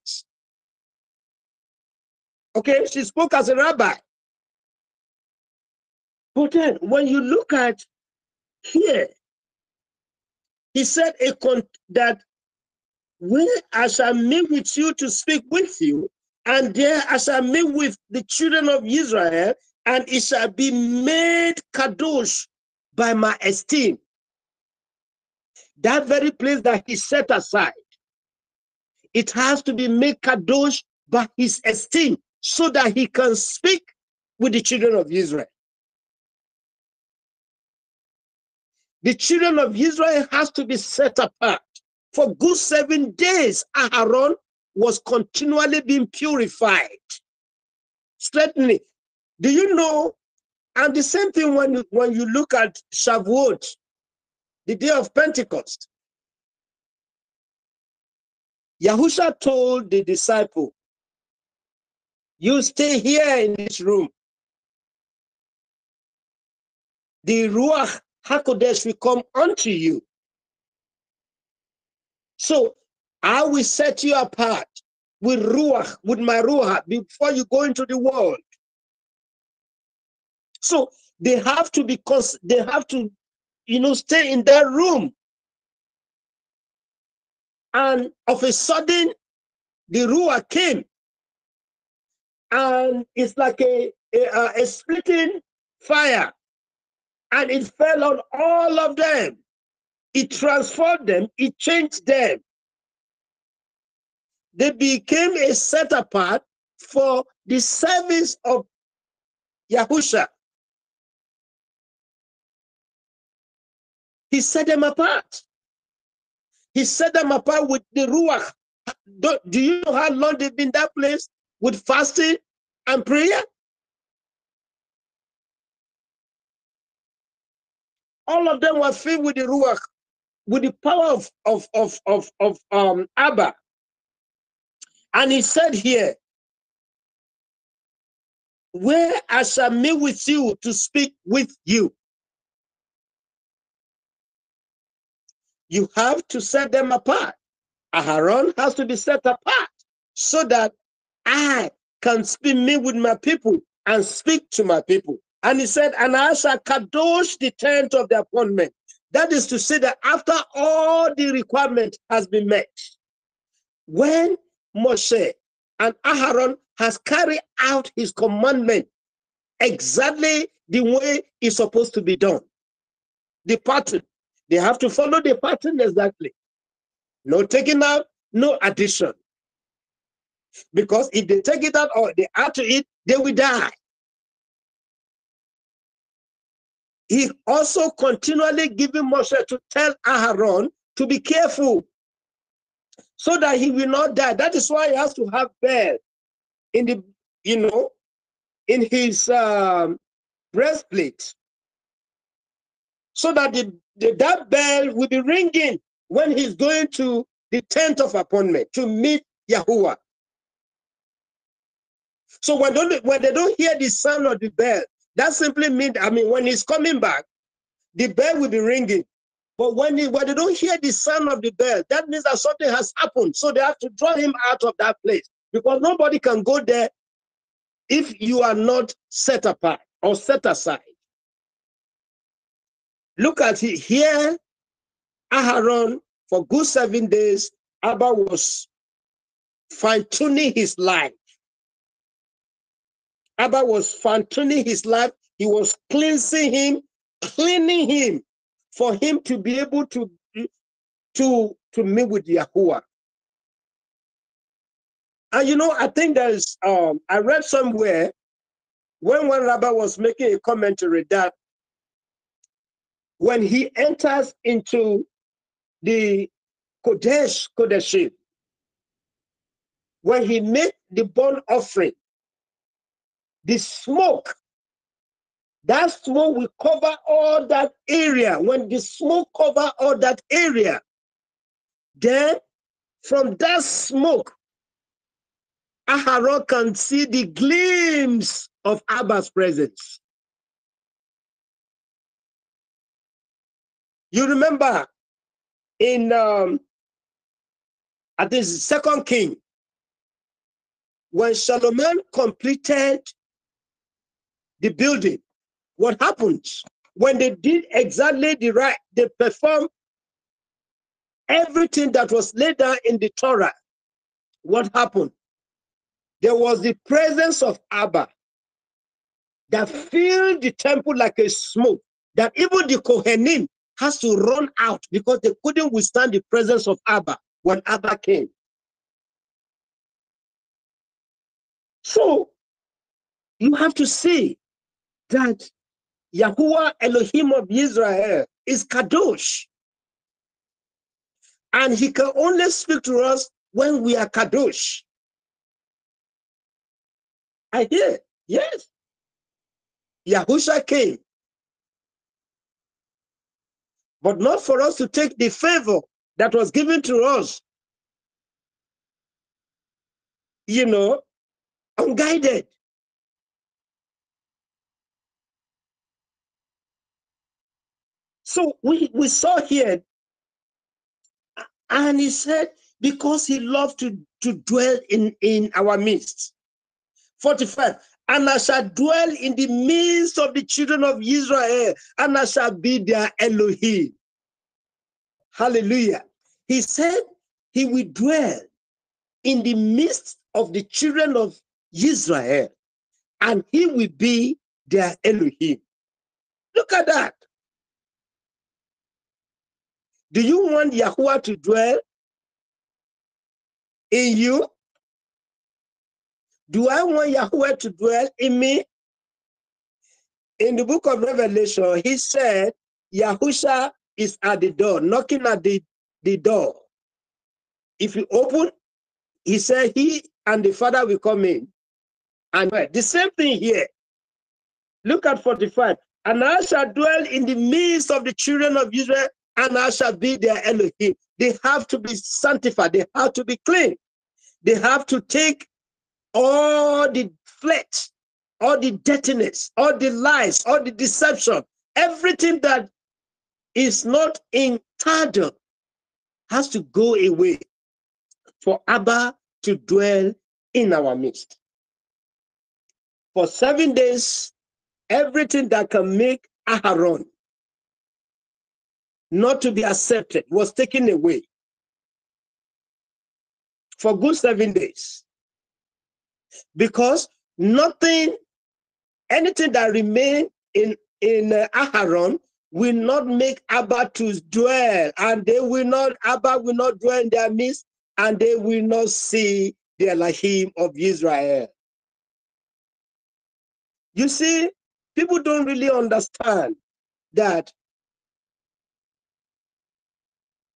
Okay, she spoke as a rabbi. But then when you look at here, he said that when I shall meet with you to speak with you, and there I shall meet with the children of Israel, and it shall be made kadosh by my esteem. That very place that he set aside, it has to be made kadosh by his esteem so that he can speak with the children of Israel. The children of Israel has to be set apart. For good seven days, Aaron was continually being purified. Certainly, do you know? And the same thing when you, when you look at Shavuot, the day of Pentecost. Yahusha told the disciple, You stay here in this room. The Ruach HaKodesh will come unto you. So I will set you apart with Ruach, with my Ruach, before you go into the world. So they have to be, they have to, you know, stay in their room. And of a sudden, the Ruach came. And it's like a, a, a splitting fire. And it fell on all of them. It transformed them, it changed them. They became a set apart for the service of Yahusha. He set them apart. He set them apart with the Ruach. Do, do you know how long they've been that place with fasting and prayer? All of them were filled with the Ruach, with the power of, of, of, of, of um, Abba. And he said here, where I shall meet with you to speak with you. You have to set them apart. Aharon has to be set apart so that I can speak me with my people and speak to my people. And he said, and I shall kadosh the tent of the appointment. That is to say that after all the requirement has been met, when Moshe and Aharon has carried out his commandment exactly the way it's supposed to be done. The pattern. They have to follow the pattern exactly. No taking out, no addition. Because if they take it out or they add to it, they will die. He also continually giving Moshe to tell Aharon to be careful so that he will not die. That is why he has to have bell in the, you know, in his um, breastplate. So that the, the, that bell will be ringing when he's going to the tent of appointment to meet Yahuwah. So when, don't, when they don't hear the sound of the bell, that simply means, I mean, when he's coming back, the bell will be ringing. But when, he, when they don't hear the sound of the bell, that means that something has happened. So they have to draw him out of that place because nobody can go there if you are not set apart or set aside. Look at it here. Aharon, for good seven days, Abba was fine tuning his life. Abba was fine tuning his life. He was cleansing him, cleaning him for him to be able to, to, to meet with Yahuwah. And you know, I think there's, um, I read somewhere when one rabbi was making a commentary that when he enters into the Kodesh Kodeshim, when he made the burnt offering, the smoke that smoke will cover all that area. When the smoke cover all that area, then from that smoke, Aharon can see the gleams of Abba's presence. You remember in um, at this second king, when Solomon completed the building, what happened when they did exactly the right, they performed everything that was laid down in the Torah. What happened? There was the presence of Abba that filled the temple like a smoke, that even the Kohenim has to run out because they couldn't withstand the presence of Abba when Abba came. So you have to see that Yahuwah Elohim of Israel is Kadosh. And he can only speak to us when we are Kadosh. I hear, yes. Yahusha came. But not for us to take the favor that was given to us, you know, unguided. So we, we saw here, and he said, because he loved to, to dwell in, in our midst. 45. And I shall dwell in the midst of the children of Israel, and I shall be their Elohim. Hallelujah. He said he will dwell in the midst of the children of Israel, and he will be their Elohim. Look at that. Do you want Yahuwah to dwell in you? Do I want Yahweh to dwell in me? In the book of Revelation, he said, Yahusha is at the door, knocking at the, the door. If you open, he said, he and the Father will come in. And the same thing here. Look at 45. And I shall dwell in the midst of the children of Israel and I shall be their Elohim. They have to be sanctified, they have to be clean, they have to take all the flesh all the dirtiness, all the lies, all the deception, everything that is not in tandem has to go away for Abba to dwell in our midst. For seven days, everything that can make Aharon not to be accepted was taken away for good seven days. Because nothing, anything that remained in, in uh, Aharon will not make Abba to dwell, and they will not, Abba will not dwell in their midst, and they will not see the Elohim of Israel. You see, people don't really understand that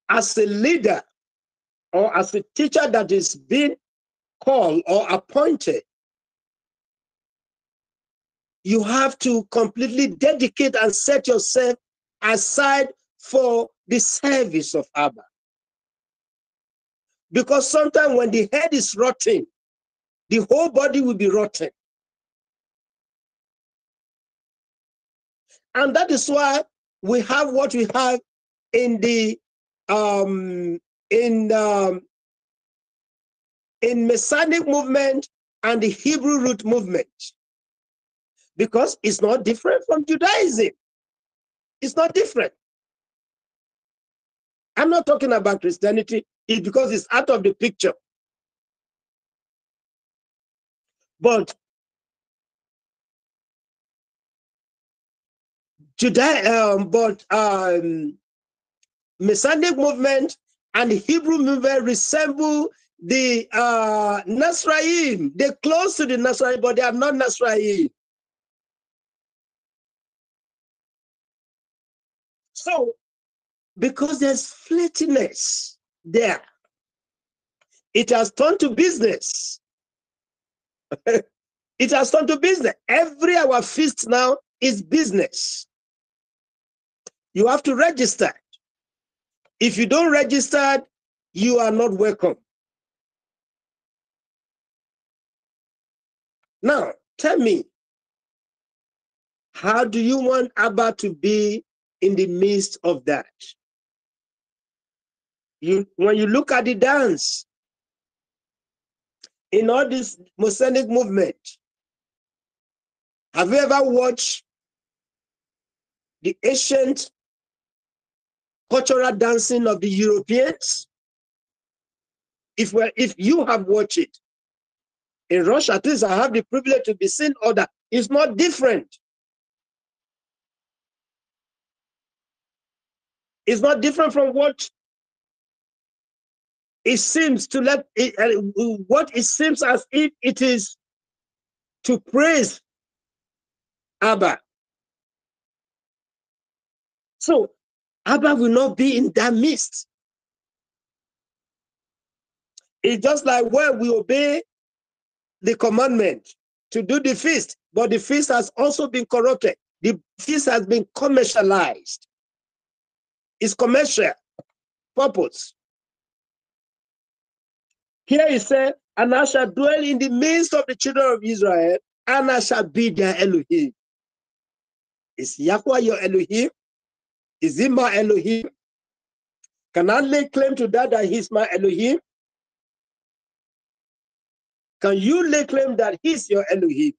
as a leader or as a teacher that is being called or appointed, you have to completely dedicate and set yourself aside for the service of Abba. Because sometimes when the head is rotting, the whole body will be rotten. And that is why we have what we have in the um, in um, in Messianic movement and the Hebrew root movement because it's not different from Judaism. It's not different. I'm not talking about Christianity, it's because it's out of the picture. But Judah, um, but um, Messianic movement and Hebrew movement resemble the uh, Nasraim. They're close to the Nasraim, but they are not Nasraim. So, because there's flatiness there, it has turned to business. it has turned to business. Every our feast now is business. You have to register. If you don't register, you are not welcome. Now, tell me, how do you want Abba to be in the midst of that? You, when you look at the dance, in all this Mosaic movement, have you ever watched the ancient cultural dancing of the Europeans. If we if you have watched it, in Russia, at least I have the privilege to be seen other. It's not different. It's not different from what it seems to let it, uh, what it seems as if it is to praise Abba. So Abba will not be in that midst. It's just like when we obey the commandment to do the feast, but the feast has also been corrupted. The feast has been commercialized. It's commercial purpose. Here he said, and I shall dwell in the midst of the children of Israel, and I shall be their Elohim. Is Yahweh your Elohim? Is he my Elohim? Can I lay claim to that that he's my Elohim? Can you lay claim that he's your Elohim?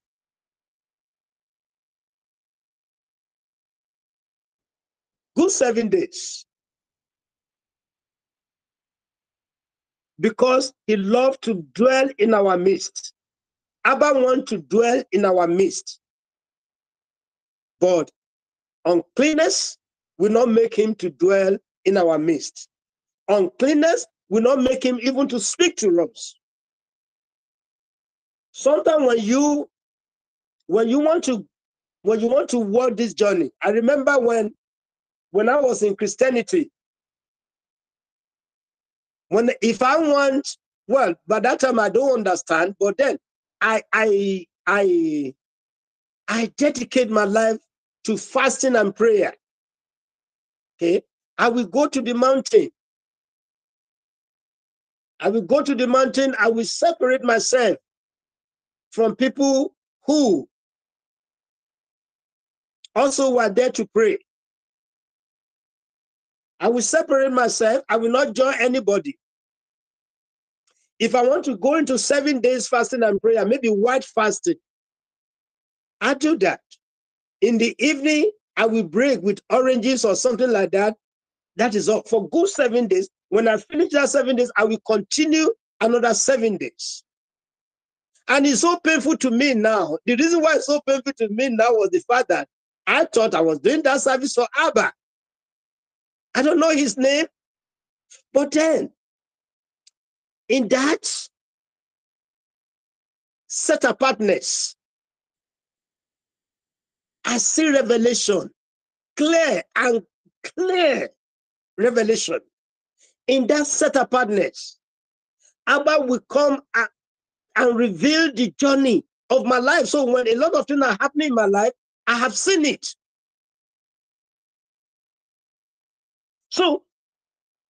Good seven days. Because he loved to dwell in our midst. Abba wants to dwell in our midst. But uncleanness will not make him to dwell in our midst. Uncleanness will not make him even to speak to us. Sometimes when you when you want to when you want to walk this journey, I remember when when I was in Christianity, when if I want, well, by that time I don't understand, but then I I I I dedicate my life to fasting and prayer. Okay, I will go to the mountain. I will go to the mountain. I will separate myself from people who also were there to pray. I will separate myself. I will not join anybody. If I want to go into seven days fasting and prayer, maybe white fasting, I do that. In the evening, I will break with oranges or something like that. That is all. For good seven days. When I finish that seven days, I will continue another seven days. And it's so painful to me now. The reason why it's so painful to me now was the fact that I thought I was doing that service for Abba. I don't know his name. But then, in that set apartness, I see revelation, clear and clear revelation. In that set apartness, Abba will come and, and reveal the journey of my life. So when a lot of things are happening in my life, I have seen it. So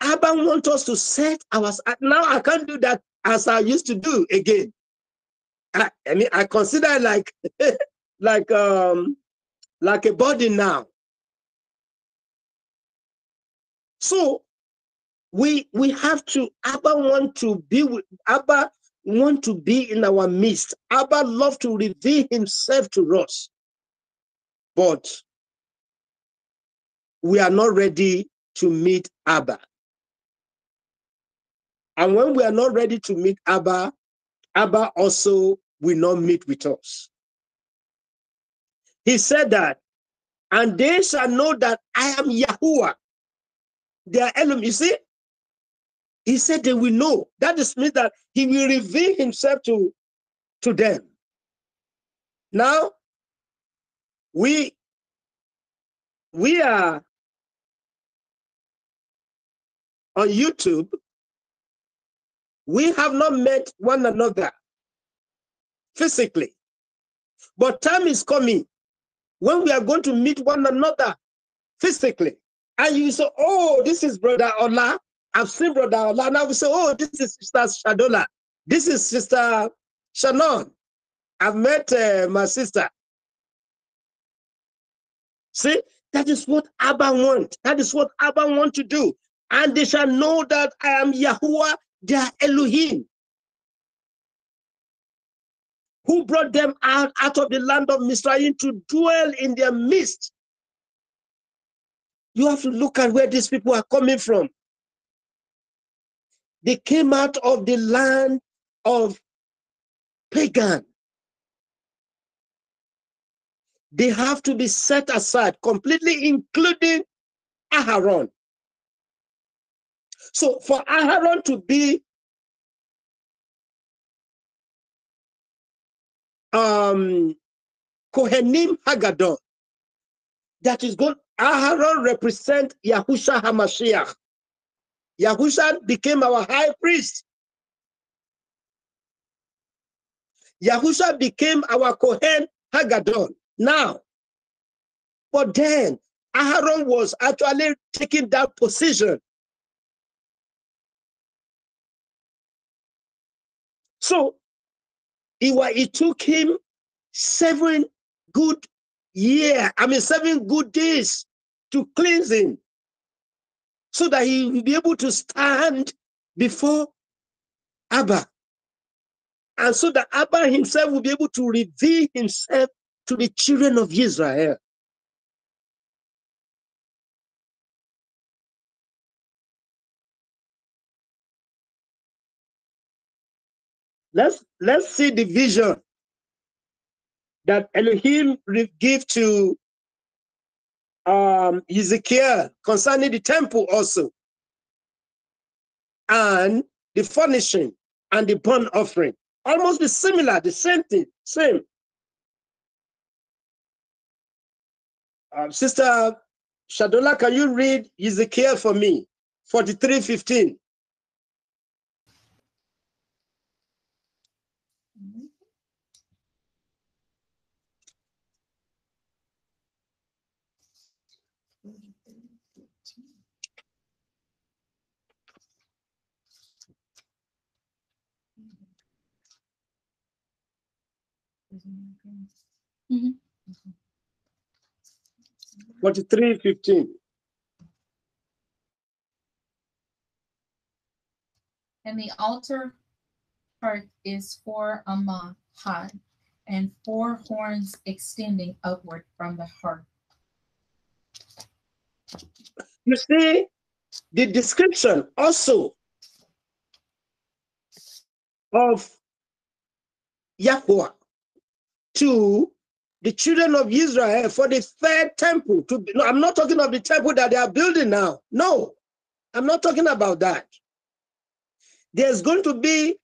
Abba wants us to set our now I can't do that as I used to do again. I, I mean I consider like like um like a body now. So we we have to Abba want to be with Abba want to be in our midst. Abba love to reveal himself to us. But we are not ready to meet Abba. And when we are not ready to meet Abba, Abba also will not meet with us. He said that, and they shall know that I am Yahuwah, their Elohim. You see, he said they will know. That is means that he will reveal himself to, to them. Now, we we are on YouTube, we have not met one another physically. But time is coming when we are going to meet one another physically. And you say, oh, this is Brother Ola. I've seen Brother Ola. Now we say, oh, this is Sister Shadola. This is Sister Shannon. I've met uh, my sister. See, that is what Abba wants. That is what Abba wants to do and they shall know that I am Yahuwah, their Elohim, who brought them out, out of the land of Mizraim to dwell in their midst. You have to look at where these people are coming from. They came out of the land of pagan. They have to be set aside completely, including Aharon. So for Aaron to be um Kohenim Hagadon, that is good. Aaron represent Yahusha Hamashiach. Yahusha became our high priest. Yahusha became our Kohen Hagadon. Now, but then Aaron was actually taking that position So it, it took him seven good year, I mean seven good days to cleanse him so that he will be able to stand before Abba. And so that Abba himself will be able to reveal himself to the children of Israel. Let's let's see the vision that Elohim gave to um, Ezekiel concerning the temple also, and the furnishing and the burnt offering. Almost the similar, the same thing, same. Uh, Sister Shadola, can you read Ezekiel for me? 43 15. Mhm. 43 15. And the altar part is four amah high, and four horns extending upward from the heart. You see, the description also of Yahweh to the children of Israel for the third temple. To be, no, I'm not talking of the temple that they are building now. No, I'm not talking about that. There's going to be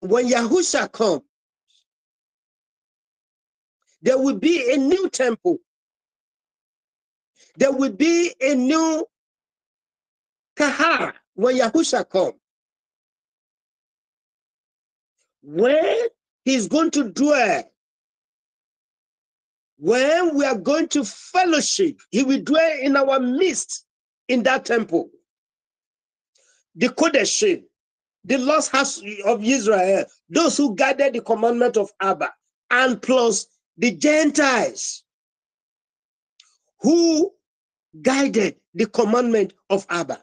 when Yahusha comes, there will be a new temple. There will be a new Kahar when Yahusha comes. When he's going to dwell, when we are going to fellowship, he will dwell in our midst in that temple. The Kodeshim, the lost house of Israel, those who guarded the commandment of Abba, and plus the Gentiles who guided the commandment of Abba.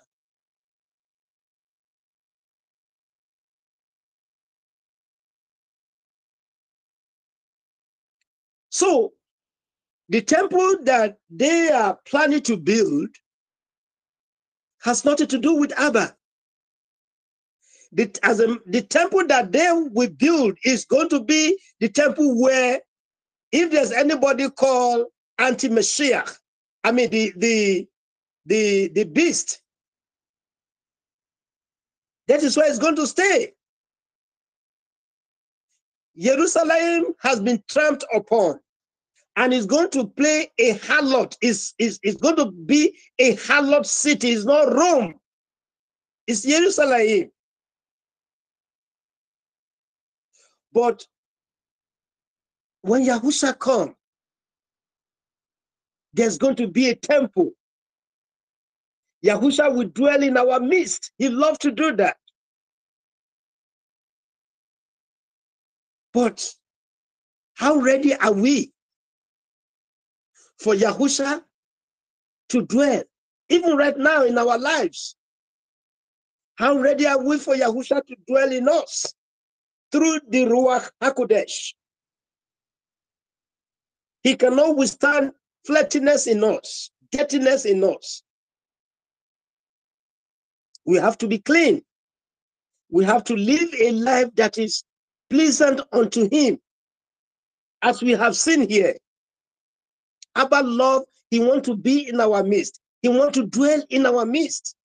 So, the temple that they are planning to build has nothing to do with Abba the, as a, the temple that they will build is going to be the temple where, if there's anybody called anti-Mashiach, I mean the the the the beast, that is where it's going to stay. Jerusalem has been tramped upon and it's going to play a harlot. It's, is is going to be a harlot city. It's not Rome. It's Jerusalem. But when Yahusha comes, there's going to be a temple. Yahusha will dwell in our midst. He loves to do that. But how ready are we for Yahusha to dwell, even right now in our lives? How ready are we for Yahusha to dwell in us? through the Ruach HaKodesh. He cannot withstand flatness in us, dirtiness in us. We have to be clean. We have to live a life that is pleasant unto him. As we have seen here, about love, he wants to be in our midst. He wants to dwell in our midst.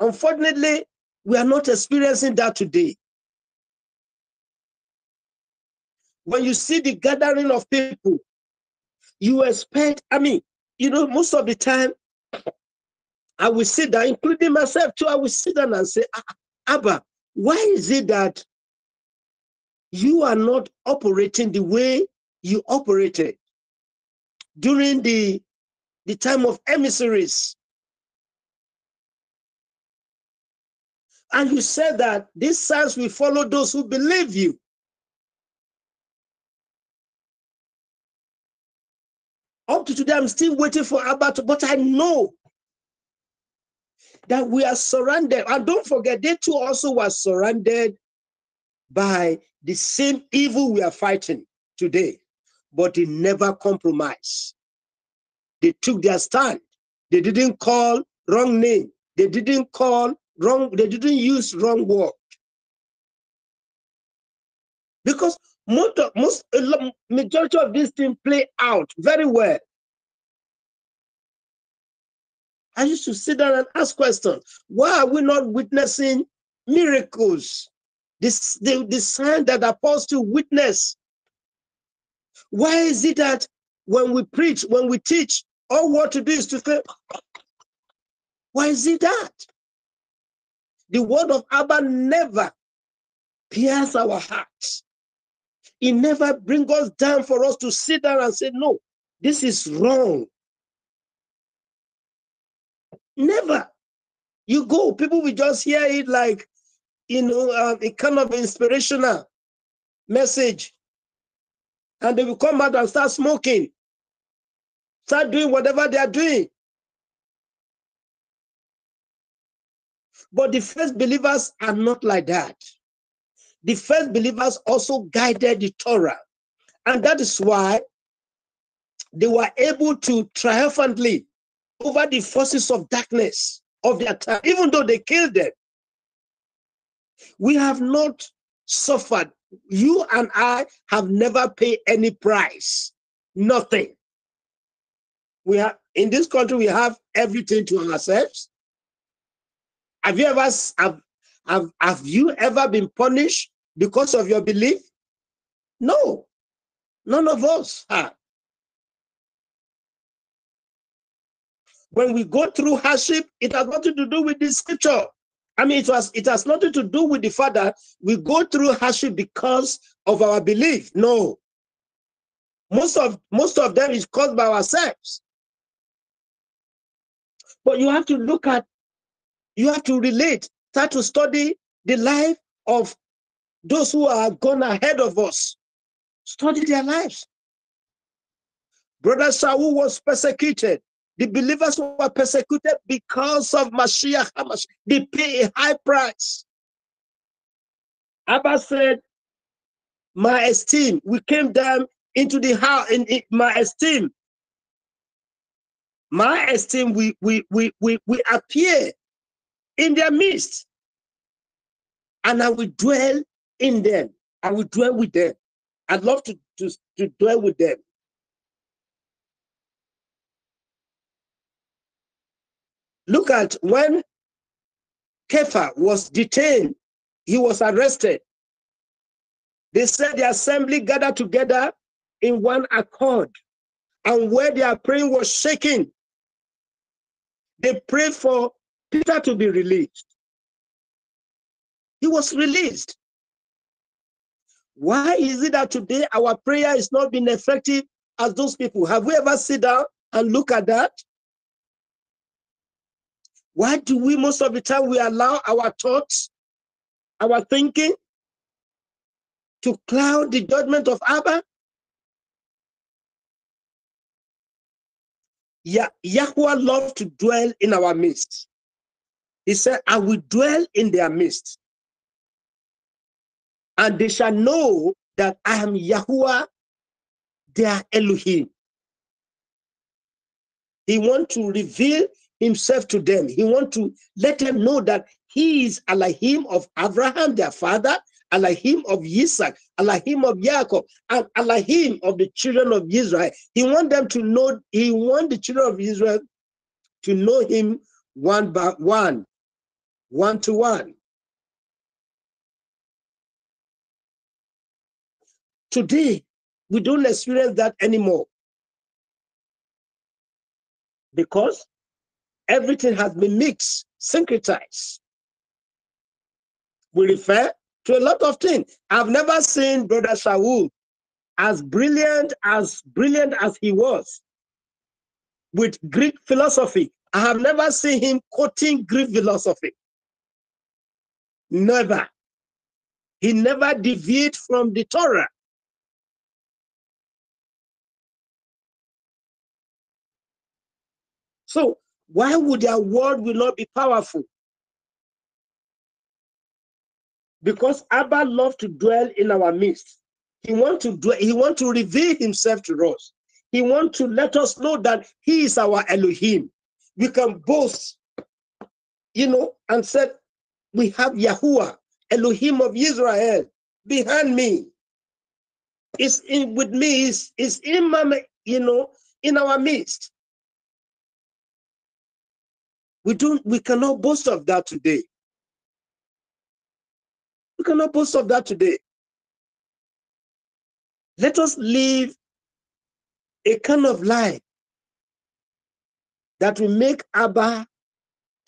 Unfortunately, we are not experiencing that today. when you see the gathering of people, you expect, I mean, you know, most of the time, I will sit down, including myself too, I will sit down and say, ah, Abba, why is it that you are not operating the way you operated during the, the time of emissaries? And you said that these signs will follow those who believe you. Up to today, I'm still waiting for Abba, to, but I know that we are surrounded. And don't forget, they too also were surrounded by the same evil we are fighting today, but they never compromised. They took their stand. They didn't call wrong name. They didn't call wrong, they didn't use wrong word. Because most, most majority of these things play out very well. I used to sit down and ask questions. Why are we not witnessing miracles? This the, the sign that apostle witness. Why is it that when we preach, when we teach, all what to do is to say, why is it that? The word of Abba never pierces our hearts. It never brings us down for us to sit down and say, no, this is wrong. Never. You go, people will just hear it like, you know, uh, a kind of inspirational message. And they will come out and start smoking, start doing whatever they are doing. But the first believers are not like that. The first believers also guided the Torah. And that is why they were able to triumphantly over the forces of darkness of their time, even though they killed them. We have not suffered. You and I have never paid any price. Nothing. We have in this country, we have everything to ourselves. Have you ever have, have, have you ever been punished because of your belief? No, none of us have. When we go through hardship, it has nothing to do with the scripture. I mean, it was it has nothing to do with the fact that we go through hardship because of our belief. No. Most of most of them is caused by ourselves. But you have to look at, you have to relate, start to study the life of those who are gone ahead of us. Study their lives. Brother Saul was persecuted. The believers were persecuted because of Mashiach They pay a high price. Abba said, My esteem, we came down into the house in, in my esteem. My esteem, we, we, we, we, we appear in their midst. And I will dwell in them. I will dwell with them. I'd love to, to, to dwell with them. Look at when Kepha was detained, he was arrested. They said the assembly gathered together in one accord, and where their praying was shaking, they prayed for Peter to be released. He was released. Why is it that today our prayer is not being effective as those people? Have we ever sit down and look at that? Why do we most of the time we allow our thoughts, our thinking to cloud the judgment of Abba? Yah- Yahweh loved to dwell in our midst. He said, I will dwell in their midst. And they shall know that I am Yahweh, their Elohim. He wants to reveal himself to them. He wants to let them know that he is Elohim of Abraham, their father, Elohim of Isaac, Elohim of Jacob, and Elohim of the children of Israel. He wants them to know, he wants the children of Israel to know him one by one, one to one. Today, we don't experience that anymore because everything has been mixed, syncretized. We refer to a lot of things. I've never seen Brother Saul as brilliant as brilliant as he was with Greek philosophy. I have never seen him quoting Greek philosophy. Never. He never deviated from the Torah. So why would their word will not be powerful? Because Abba loves to dwell in our midst. He want to dwell, he want to reveal himself to us. He want to let us know that he is our Elohim. We can boast, you know, and said, we have Yahuwah, Elohim of Israel, behind me. It's in with me, it's in my, you know, in our midst. We don't, we cannot boast of that today. We cannot boast of that today. Let us live a kind of life that will make Abba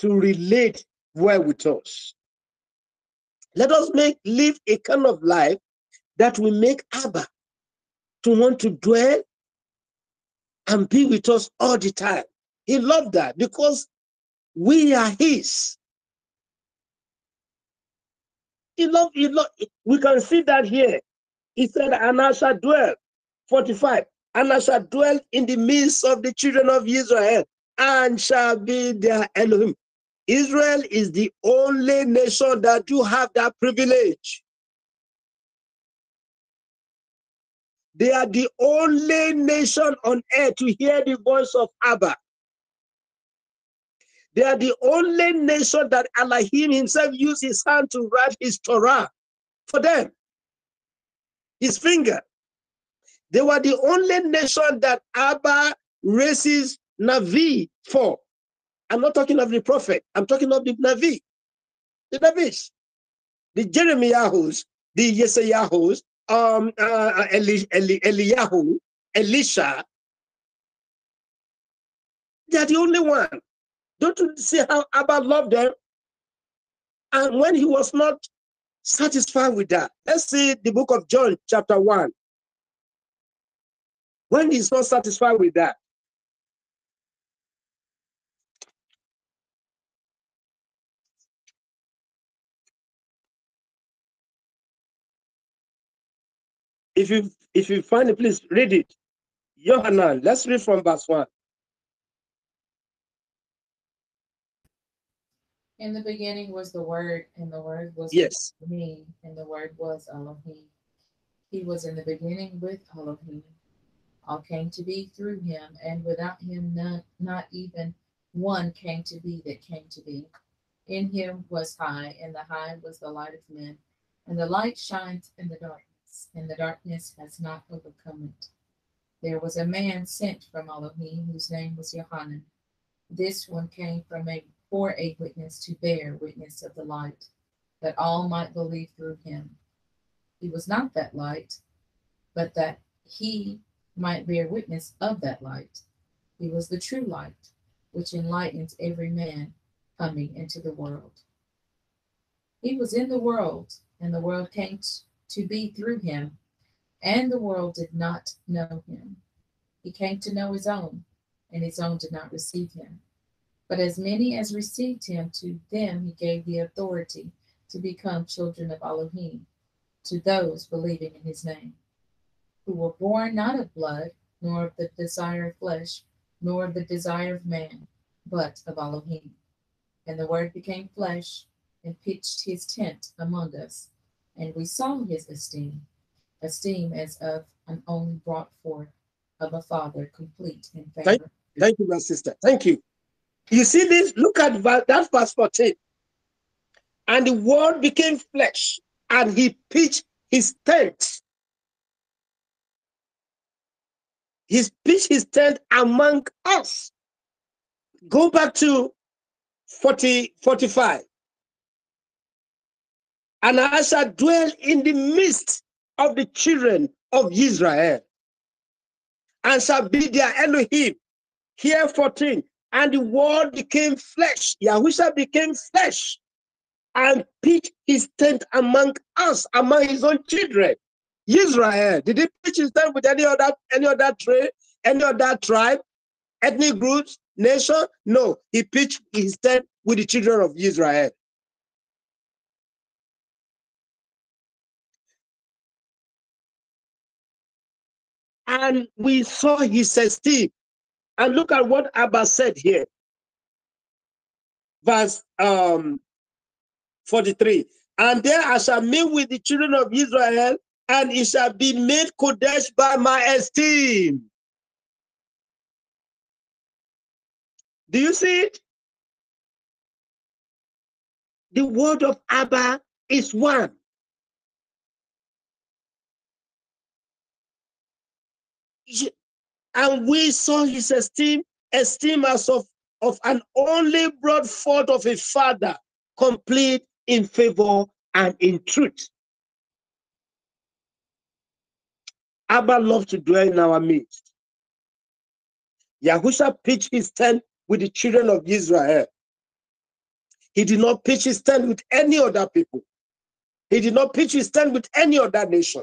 to relate well with us. Let us make live a kind of life that will make Abba to want to dwell and be with us all the time. He loved that because we are his. He love, he love, we can see that here. He said, and I shall dwell 45. And I shall dwell in the midst of the children of Israel and shall be their Elohim. Israel is the only nation that you have that privilege. They are the only nation on earth to hear the voice of Abba. They are the only nation that Elohim himself used his hand to write his Torah for them. His finger. They were the only nation that Abba raises Navi for. I'm not talking of the prophet. I'm talking of the Navi. The Navis. The Jeremiahus, the Yesayahus, um, uh, Eli, Eli, Eliyahu, Elisha. They're the only one. Don't you see how Abba loved them? And when he was not satisfied with that, let's see the book of John, chapter 1. When he's not satisfied with that, if you if you find it, please read it. Yohanan, let's read from verse 1. In the beginning was the Word, and the Word was Yes. me, and the Word was Elohim. He was in the beginning with Elohim. All came to be through him, and without him, none, not even one came to be that came to be. In him was high, and the high was the light of men, and the light shines in the darkness, and the darkness has not overcome it. There was a man sent from Elohim whose name was Yohanan. This one came from a for a witness to bear witness of the light, that all might believe through him. He was not that light, but that he might bear witness of that light. He was the true light, which enlightens every man coming into the world. He was in the world, and the world came to be through him, and the world did not know him. He came to know his own, and his own did not receive him. But as many as received him, to them he gave the authority to become children of Elohim, to those believing in his name, who were born not of blood, nor of the desire of flesh, nor of the desire of man, but of Elohim. And the word became flesh and pitched his tent among us, and we saw his esteem, esteem as of an only brought forth of a father, complete in favor. Thank you, my sister. Thank you. You see this? Look at that verse 14. And the word became flesh, and he pitched his tent. He's pitched his tent among us. Go back to 40, 45. And I shall dwell in the midst of the children of Israel, and shall be their Elohim. Here 14 and the word became flesh. Yahusha became flesh and pitched his tent among us, among his own children. Israel, did he pitch his tent with any other any other tribe, any other tribe, ethnic groups, nation? No, he pitched his tent with the children of Israel. And we saw his esteem and look at what Abba said here. Verse um, 43. And there I shall meet with the children of Israel, and it shall be made Kodesh by my esteem. Do you see it? The word of Abba is one. And we saw his esteem, esteem as of, of an only brought forth of a father, complete in favor and in truth. Abba loved to dwell in our midst. Yahusha pitched his tent with the children of Israel. He did not pitch his tent with any other people. He did not pitch his tent with any other nation.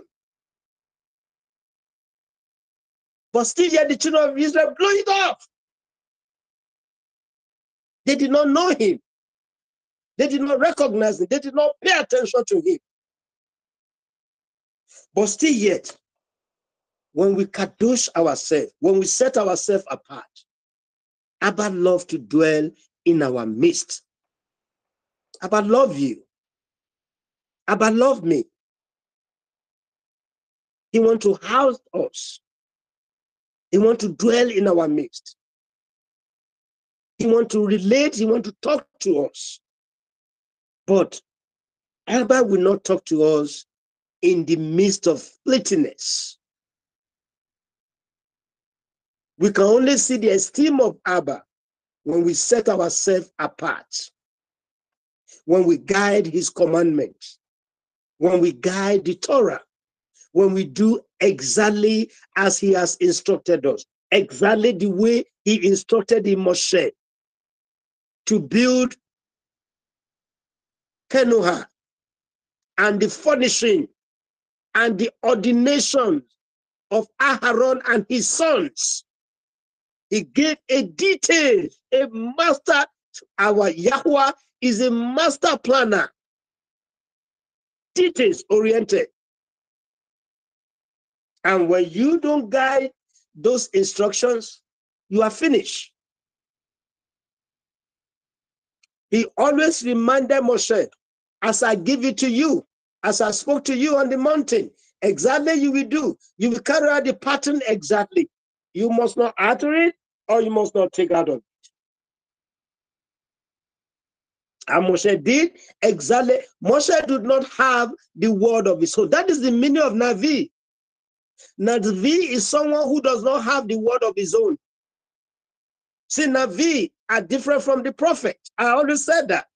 But still, yet the children of Israel blew it off. They did not know him. They did not recognize him. They did not pay attention to him. But still, yet, when we kadosh ourselves, when we set ourselves apart, Abba love to dwell in our midst. Abba love you. Abba love me. He want to house us. He want to dwell in our midst. He want to relate. He want to talk to us. But Abba will not talk to us in the midst of fleetiness. We can only see the esteem of Abba when we set ourselves apart, when we guide his commandments, when we guide the Torah, when we do exactly as he has instructed us, exactly the way he instructed in Moshe to build Kenuha and the furnishing and the ordination of Aharon and his sons he gave a detail, a master. Our Yahweh is a master planner, details oriented. And when you don't guide those instructions, you are finished. He always reminded Moshe, as I give it to you, as I spoke to you on the mountain, exactly you will do. You will carry out the pattern exactly. You must not alter it, or you must not take out of it. And Moshe did exactly. Moshe did not have the word of his own. That is the meaning of Navi. Navi is someone who does not have the word of his own. See, Navi are different from the prophet. I always said that.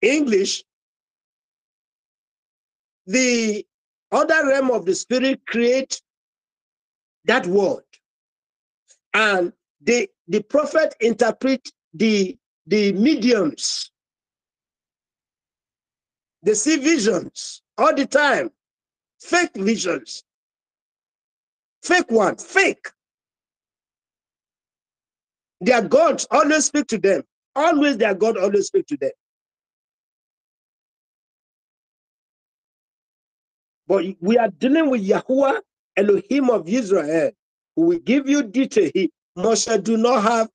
English, the other realm of the spirit create that word and the the prophet interpret the the mediums they see visions all the time fake visions fake ones fake their gods always speak to them always their god always speak to them but we are dealing with Yahuwah Elohim of Israel who will give you detail. He, Moshe do not have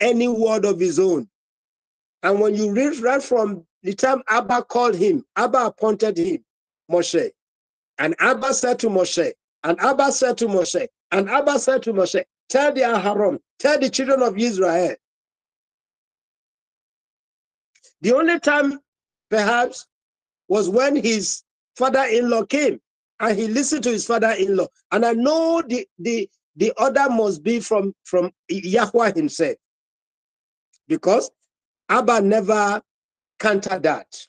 any word of his own. And when you read right from the time Abba called him, Abba appointed him, Moshe. And Abba said to Moshe, and Abba said to Moshe, and Abba said to Moshe, tell the Aharon, tell the children of Israel. The only time, perhaps, was when his father-in-law came and he listened to his father-in-law. And I know the, the, the other must be from, from Yahweh himself. Because Abba never countered that.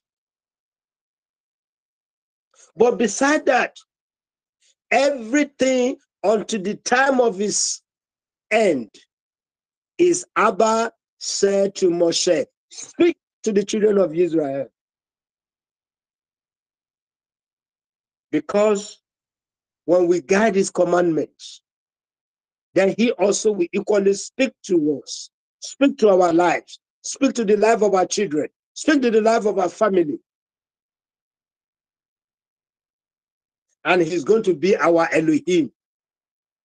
But beside that, everything unto the time of his end is Abba said to Moshe, speak to the children of Israel. Because when we guide his commandments, then he also will equally speak to us, speak to our lives, speak to the life of our children, speak to the life of our family. And he's going to be our Elohim.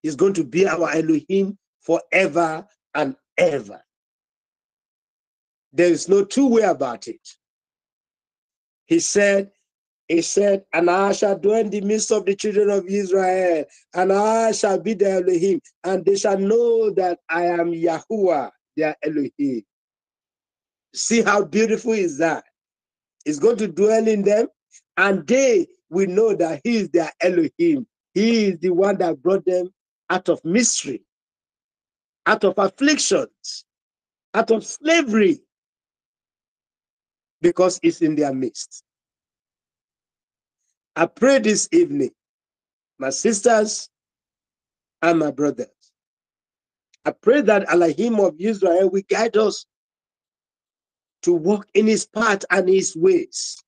He's going to be our Elohim forever and ever. There is no two way about it. He said, he said, And I shall dwell in the midst of the children of Israel, and I shall be their Elohim, and they shall know that I am Yahuwah, their Elohim. See how beautiful is that? He's going to dwell in them, and they will know that He is their Elohim. He is the one that brought them out of mystery, out of afflictions, out of slavery, because it's in their midst. I pray this evening, my sisters and my brothers. I pray that Elohim of Israel will guide us to walk in his path and his ways,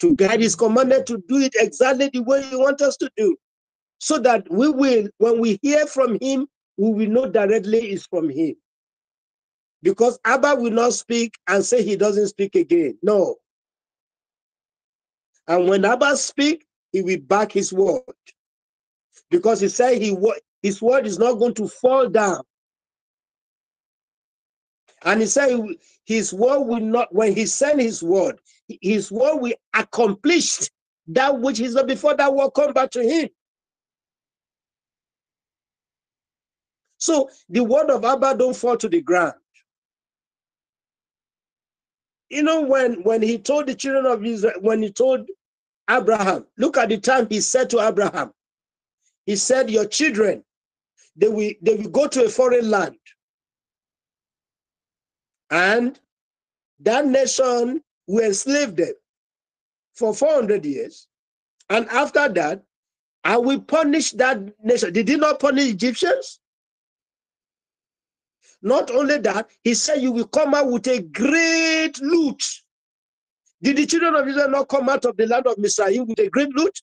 to guide his commandment to do it exactly the way he wants us to do, so that we will, when we hear from him, we will know directly it's from him. Because Abba will not speak and say he doesn't speak again. No. And when Abba speak, he will back his word. because he said he his word is not going to fall down. And he said his word will not, when he sent his word, his word will accomplish that which is before that will come back to him. So the word of Abba don't fall to the ground. You know, when, when he told the children of Israel, when he told Abraham, look at the time he said to Abraham, he said, Your children, they will, they will go to a foreign land. And that nation will enslave them for 400 years. And after that, I will punish that nation. Did he not punish Egyptians? Not only that, he said, You will come out with a great loot. Did the children of Israel not come out of the land of Messiah with a great loot?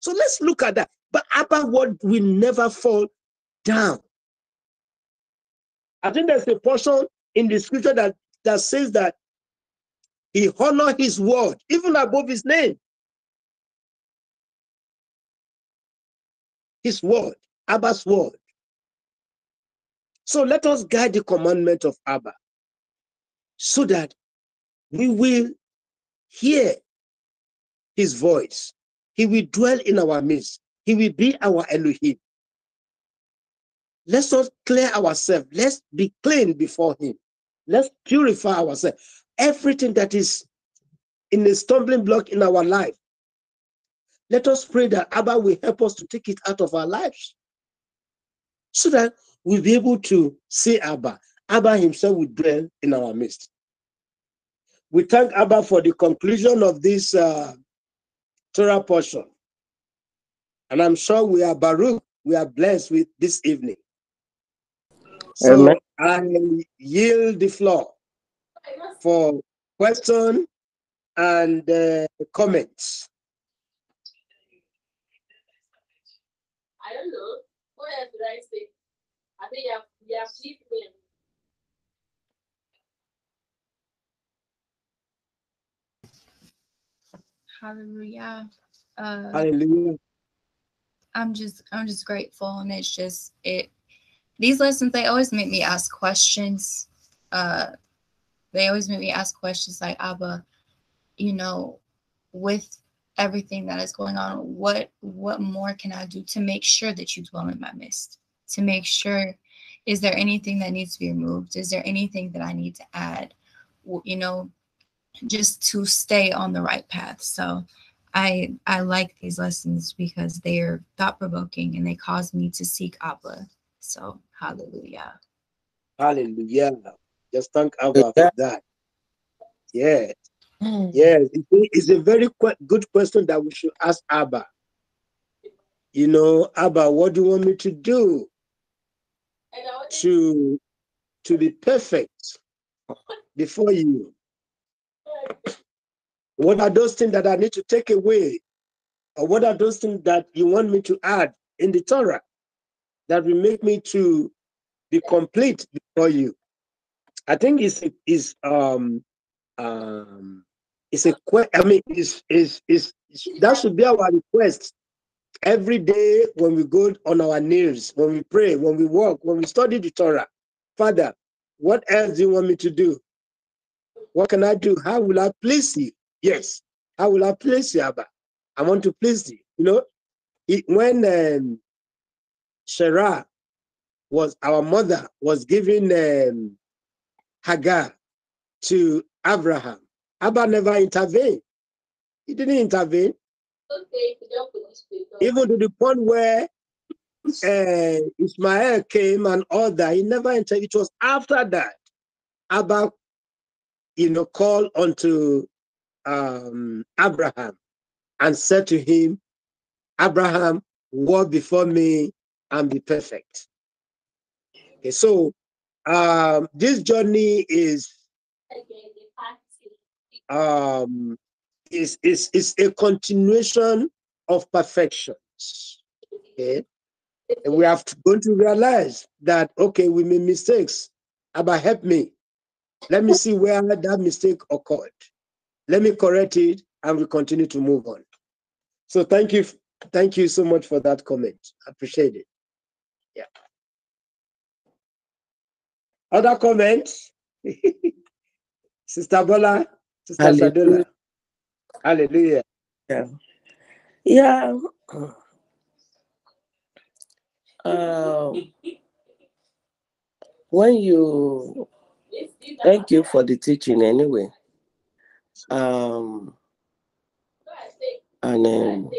So let's look at that. But Abba word will never fall down. I think there's a portion in the scripture that, that says that he honored his word, even above his name. His word, Abba's word. So let us guide the commandment of Abba so that we will hear his voice. He will dwell in our midst. He will be our Elohim. Let's not clear ourselves. Let's be clean before him. Let's purify ourselves. Everything that is in a stumbling block in our life, let us pray that Abba will help us to take it out of our lives so that we'll be able to see Abba. Abba himself will dwell in our midst. We thank Abba for the conclusion of this uh, Torah portion. And I'm sure we are Baruch, we are blessed with this evening. So Amen. I yield the floor for question and uh, comments. I don't know. What else did I say? I think you have, you have sleep Hallelujah. Uh, Hallelujah. I'm just I'm just grateful and it's just it these lessons they always make me ask questions. Uh they always make me ask questions like Abba, you know, with everything that is going on, what what more can I do to make sure that you dwell in my midst? To make sure is there anything that needs to be removed? Is there anything that I need to add? You know, just to stay on the right path. So I I like these lessons because they are thought provoking and they cause me to seek Abba. So hallelujah. Hallelujah. Just thank Abba for that. Yeah. Mm. Yeah, it's a very good question that we should ask Abba. You know, Abba, what do you want me to do to to be perfect before you? What are those things that I need to take away? Or what are those things that you want me to add in the Torah that will make me to be complete before you? I think it's is um um it's a I mean is is is that should be our request every day when we go on our knees, when we pray, when we walk, when we study the Torah. Father, what else do you want me to do? What can I do? How will I please you? Yes. How will I please you, Abba? I want to please you. You know, it, when um, Sarah was our mother was giving um, Hagar to Abraham, Abba never intervened. He didn't intervene. Okay, Even to the point where uh, Ishmael came and all that, he never entered. It was after that Abba, you know, called unto um, Abraham and said to him, Abraham, walk before me and be perfect. Okay, so um, this journey is um, is, is, is a continuation of perfections. Okay? And we have to, going to realize that, okay, we made mistakes. Abba, help me. Let me see where that mistake occurred. Let me correct it and we continue to move on. So thank you Thank you so much for that comment. I appreciate it. Yeah. Other comments? Sister Bola, Sister Hallelujah. Hallelujah. Yeah. Yeah. Um, when you thank you for the teaching anyway. Um, and um,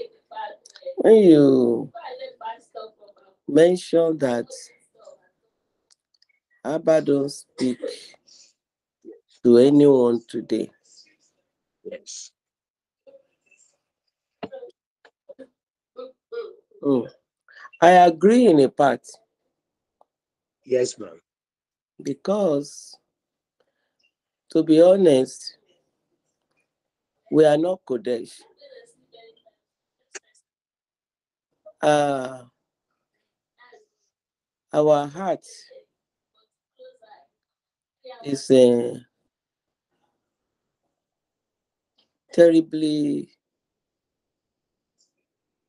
when you mention that Abba don't speak to anyone today, Yes. mm, I agree in a part Yes, ma'am. because, to be honest, we are not Kodesh. Uh, our heart is uh, terribly,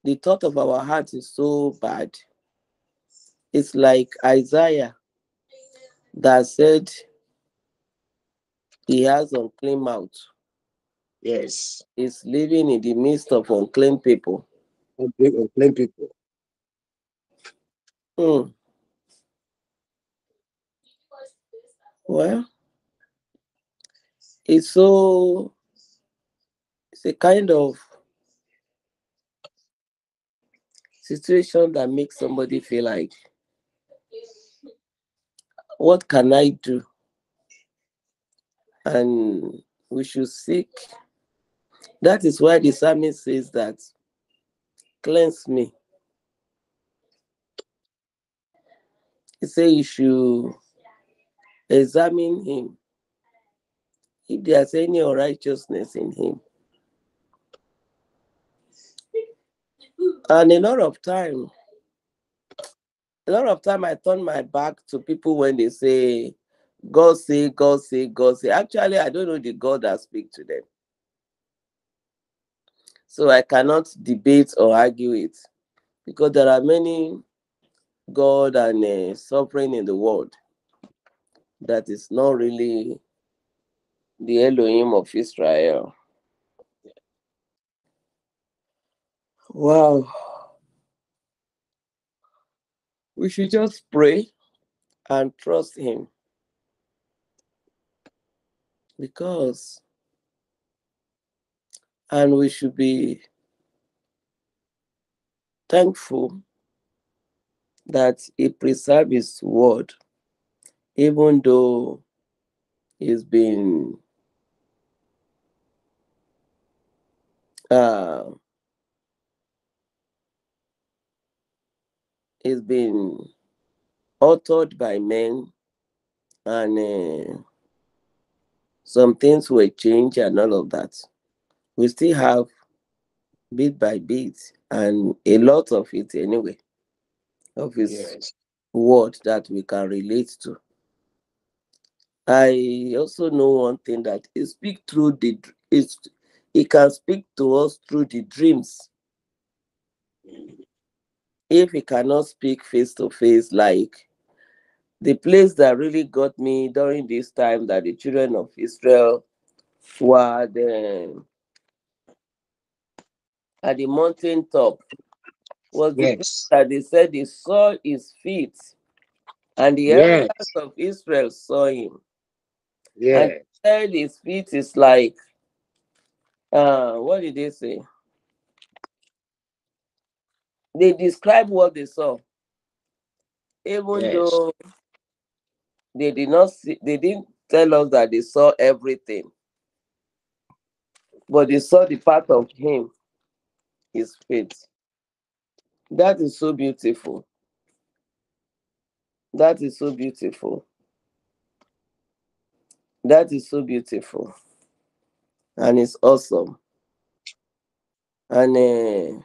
the thought of our heart is so bad. It's like Isaiah that said he has unclean mouth. Yes. He's living in the midst of unclean people. Unclean unclean people. Hmm. Well, it's so, it's a kind of situation that makes somebody feel like, what can I do? And we should seek. That is why the psalmist says that, cleanse me. He says you should examine him if there's any unrighteousness in him. And a lot of time, a lot of time I turn my back to people when they say, God say, God say, God say. Actually, I don't know the God that speak to them. So I cannot debate or argue it because there are many God and uh, suffering in the world that is not really the Elohim of Israel. Wow. We should just pray and trust Him because, and we should be thankful that He preserved His word, even though He's been uh, it's been authored by men and uh, some things were changed and all of that. We still have bit by bit and a lot of it anyway, of his Yes. word that we can relate to. I also know one thing that he speak through the it's he can speak to us through the dreams. If he cannot speak face to face, like the place that really got me during this time that the children of Israel were the, at the mountain top was the place Yes. that they said they saw his feet and the Yes. elders of Israel saw him. Yeah. His feet is like uh what did they say? They describe what they saw. Even Yes. though they did not see they didn't tell us that they saw everything. But they saw the part of him, his feet. That is so beautiful. That is so beautiful. That is so beautiful. And it's awesome. And uh,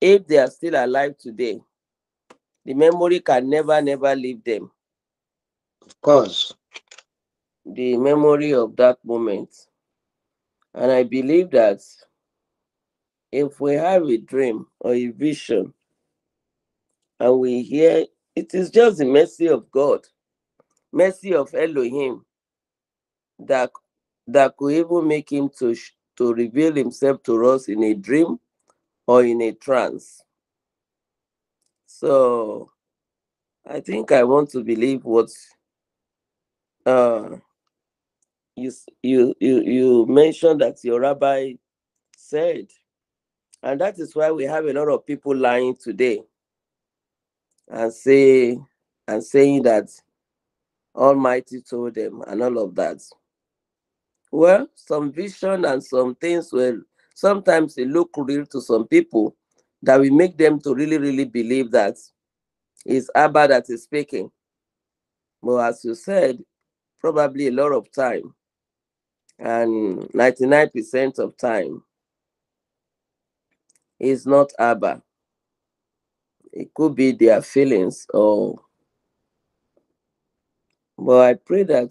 if they are still alive today, the memory can never, never leave them. Of course. The memory of that moment. And I believe that if we have a dream or a vision and we hear it is just the mercy of God, mercy of Elohim that that could even make him to to reveal himself to us in a dream or in a trance. So I think I want to believe what uh, you you you you mentioned that your rabbi said, and that is why we have a lot of people lying today and say and saying that Almighty told them and all of that. Well, some vision and some things will sometimes they look real to some people that will make them to really, really believe that it's Abba that is speaking. But as you said, probably a lot of time and 99% of time is not Abba. It could be their feelings or but I pray that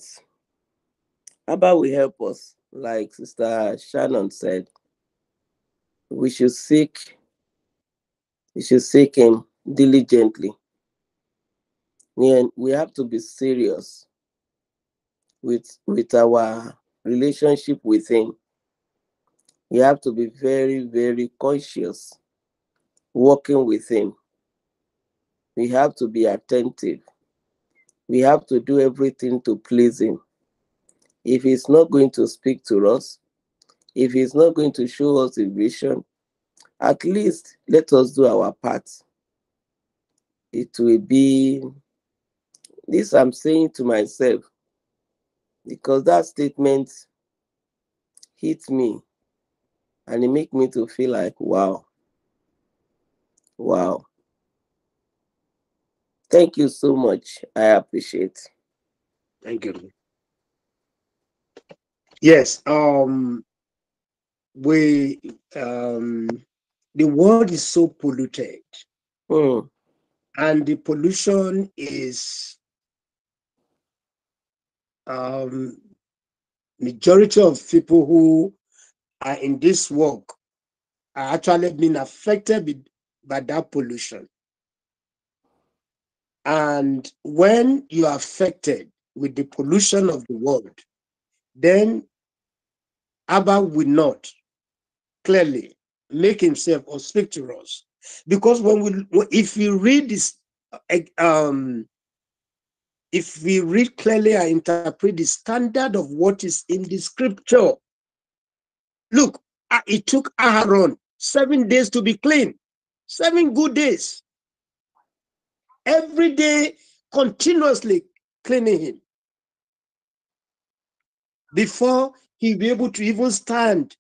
Abba will help us, like Sister Shannon said. We should seek, we should seek him diligently. And we have to be serious with with our relationship with him. We have to be very, very conscious working with him. We have to be attentive. We have to do everything to please him. If he's not going to speak to us, if he's not going to show us a vision, at least let us do our part. It will be this I'm saying to myself because that statement hit me and it make me to feel like wow wow thank you so much. I appreciate thank you. Yes um we um the world is so polluted. Hmm. and the pollution is um majority of people who are in this work are actually being affected by that pollution and when you are affected with the pollution of the world then abba will not clearly make himself or speak to us. Because when we if we read this uh, um if we read clearly and interpret the standard of what is in the scripture look uh, it took aaron seven days to be clean seven good days every day continuously cleaning him. Before he be able to even stand.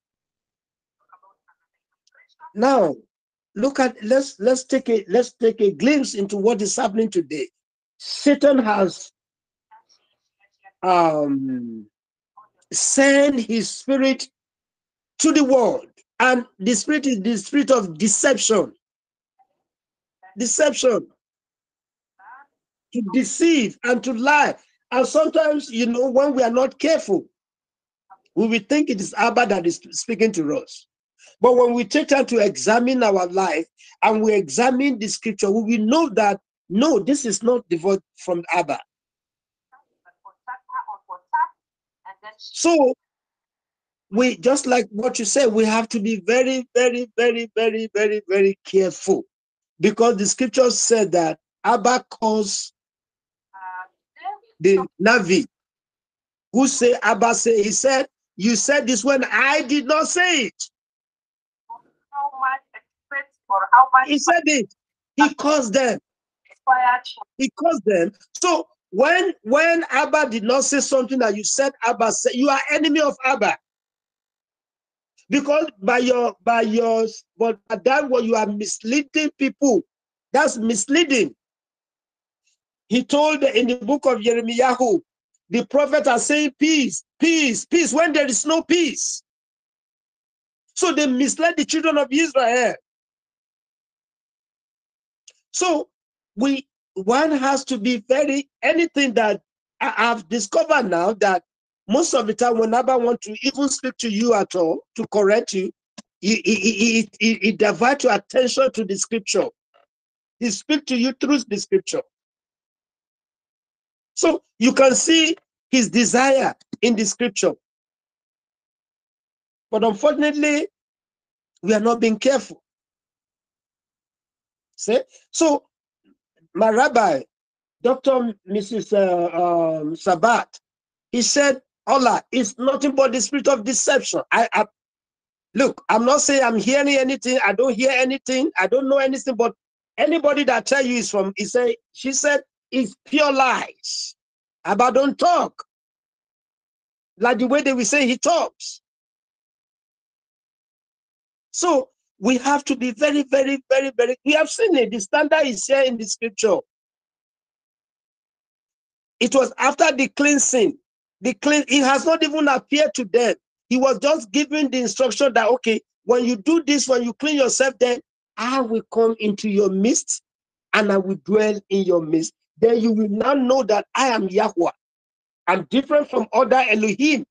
Now look at let's let's take a let's take a glimpse into what is happening today. Satan has um sent his spirit to the world. And the spirit is the spirit of deception. Deception to deceive and to lie. And sometimes you know when we are not careful we will think it is abba that is speaking to us. But when we take time to examine our life and we examine the scripture we will know that no this is not devoid from abba. So we just like what you said we have to be very very very very very very careful. Because the scripture said that abba calls the navi. Who say abba say he said you said this when i did not say it. How much expect or how much he said it. He calls them. he calls them. So when when abba did not say something that you said abba said you are enemy of abba. Because by your by your but that what you are misleading people. That's misleading he told in the book of jeremiah the prophet are saying peace peace peace when there is no peace so they misled the children of israel so we one has to be very anything that I, have discovered now that most of the time whenever I want to even speak to you at all to correct you, he divert your attention to the scripture. He speak to you through the scripture. So you can see his desire in the scripture. But unfortunately, we are not being careful. See? So my rabbi, Dr. Mrs. Uh, um, Sabat, he said, Allah is nothing but the spirit of deception. I, I look, I'm not saying I'm hearing anything, I don't hear anything, I don't know anything, but anybody that tell you is from, he say, she said, it's pure lies. Abba don't talk. Like the way they will say he talks. So we have to be very, very, very, very. We have seen it. The standard is here in the scripture. It was after the cleansing. The clean, it has not even appeared to them. He was just giving the instruction that okay, when you do this, when you clean yourself, then I will come into your midst and I will dwell in your midst. Then you will now know that I am Yahweh. I'm different from other Elohim.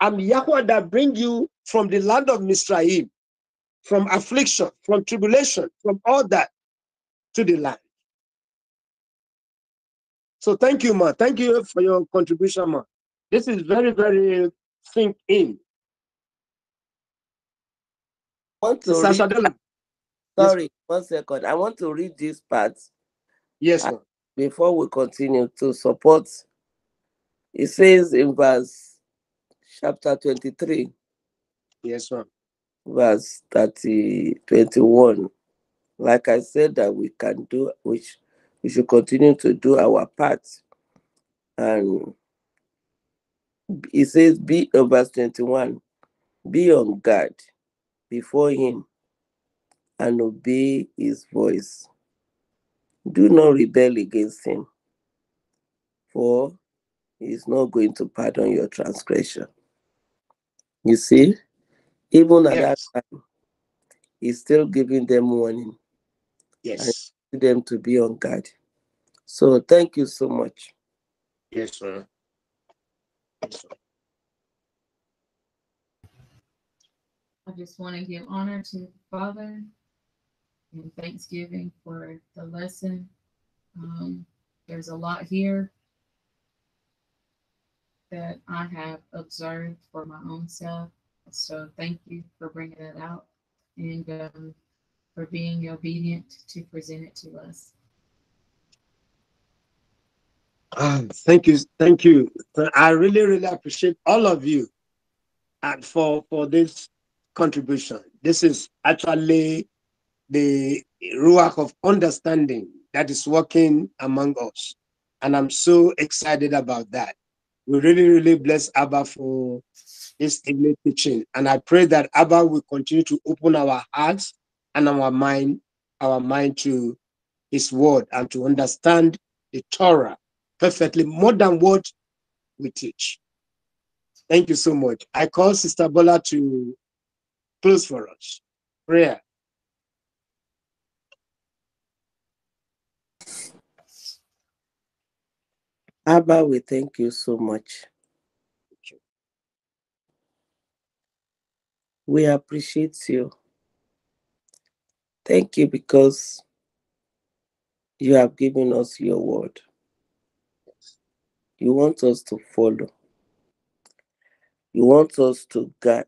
I'm Yahweh that bring you from the land of Misraim from affliction, from tribulation, from all that to the land. So thank you, ma. Thank you for your contribution, ma. This is very, very think in. I want to Sister read, Shadela. sorry, one second. I want to read this part Yes, ma. Before we continue to support. It says in verse chapter 23, Yes, ma. verse 30, 21. Like I said, that we can do, which we should continue to do our part. And it says, be, uh, verse 21, be on guard before him and obey his voice. Do not rebel against him, for he is not going to pardon your transgression. You see, even at Yes. that time, he's still giving them warning, Yes. to them to be on guard. So thank you so much. Yes, sir. Yes, ma. I just want to give honor to Father and thanksgiving for the lesson. Um, there's a lot here that I have observed for my own self. So thank you for bringing that out and um, for being obedient to present it to us. Ah, thank you, thank you. I really, really appreciate all of you and for for this contribution. This is actually the ruach of understanding that is working among us, and I'm so excited about that. We really, really bless Abba for this evening teaching, and I pray that Abba will continue to open our hearts and our mind, our mind to His Word, and to understand the Torah perfectly more than what we teach. Thank you so much. I call Sister Bola to close for us. Prayer. Abba, we thank you so much. We appreciate you. Thank you because you have given us your word. You want us to follow. You want us to guard.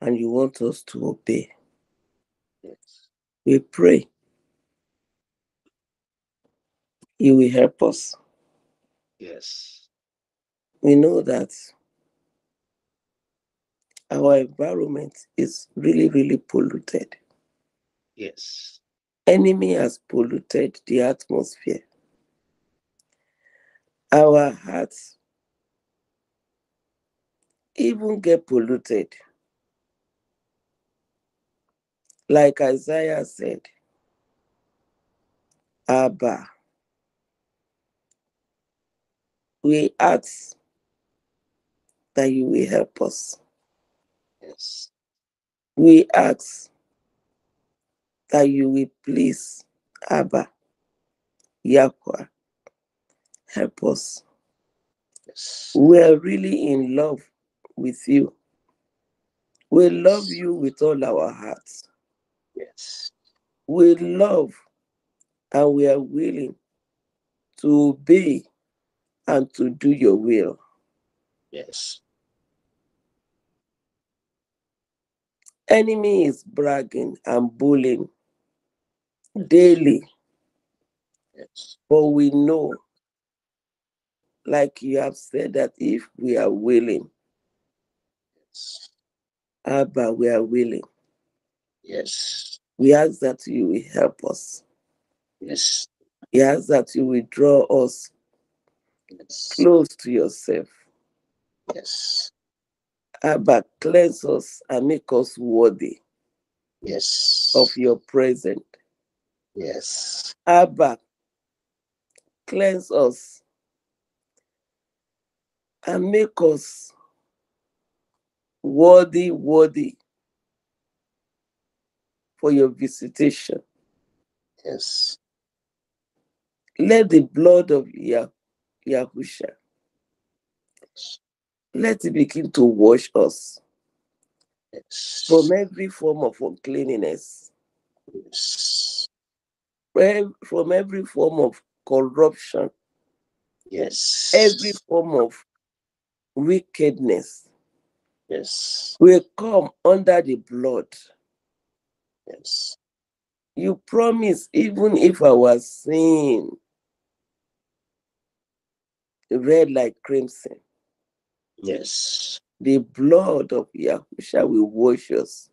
And you want us to obey. Yes. We pray you will help us. Yes. We know that our environment is really, really polluted. Yes. Enemy has polluted the atmosphere. Our hearts even get polluted. Like Isaiah said, Abba, we ask that you will help us. Yes. We ask that you will please, Abba, Yahweh, help us. Yes. We are really in love with you. We love you with all our hearts. Yes. We love and we are willing to obey and to do your will. Yes. Enemy is bragging and bullying daily, Yes. but we know, like you have said, that if we are willing, Yes. Abba, we are willing. Yes. We ask that you will help us. Yes. We ask that you will draw us Yes. close to yourself. Yes. Abba, cleanse us and make us worthy Yes. of your presence. Yes. Abba, cleanse us and make us worthy, worthy for your visitation. Yes. Let the blood of Yah- Yahusha, let it begin to wash us from every form of uncleanness, from from every form of corruption, Yes. every form of wickedness. Yes. We come under the blood. Yes. You promise, even if our sin red like crimson, Yes. the blood of Yahusha will wash us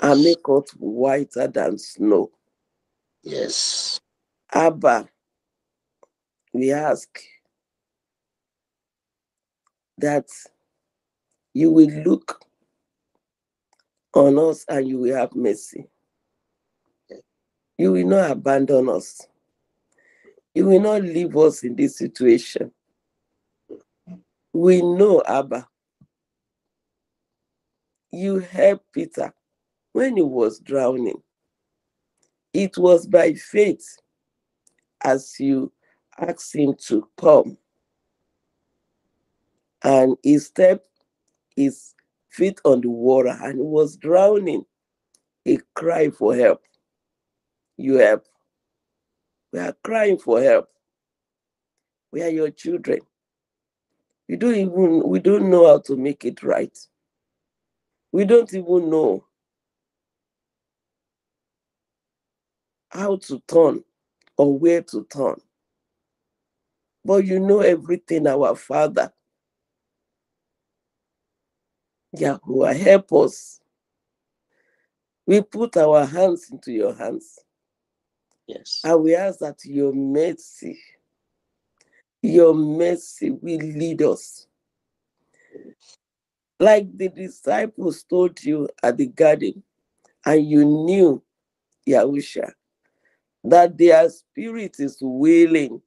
and make us whiter than snow. Yes. Abba, we ask that you will look on us and you will have mercy. You will not abandon us. You will not leave us in this situation. We know, Abba, you helped Peter when he was drowning. It was by faith as you asked him to come. And he stepped his feet on the water and he was drowning. He cried for help. You help. We are crying for help. We are your children. We don't even we don't know how to make it right. We don't even know how to turn or where to turn. But you know everything, our Father. Yahuwah, help us. We put our hands into your hands Yes. and we ask that your mercy, your mercy will lead us. Like the disciples told you at the garden, and you knew, Yahusha, that their spirit is willing.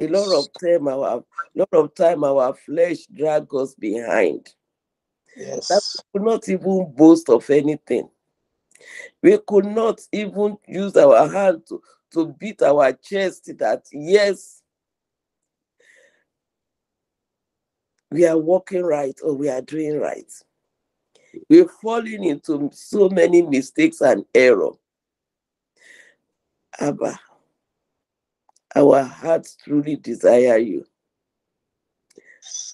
A lot of time our lot of time our flesh drag us behind. Yes. that could not even boast of anything. We could not even use our hand to, to beat our chest that, yes, we are walking right or we are doing right. We're falling into so many mistakes and error. Abba, our hearts truly desire you.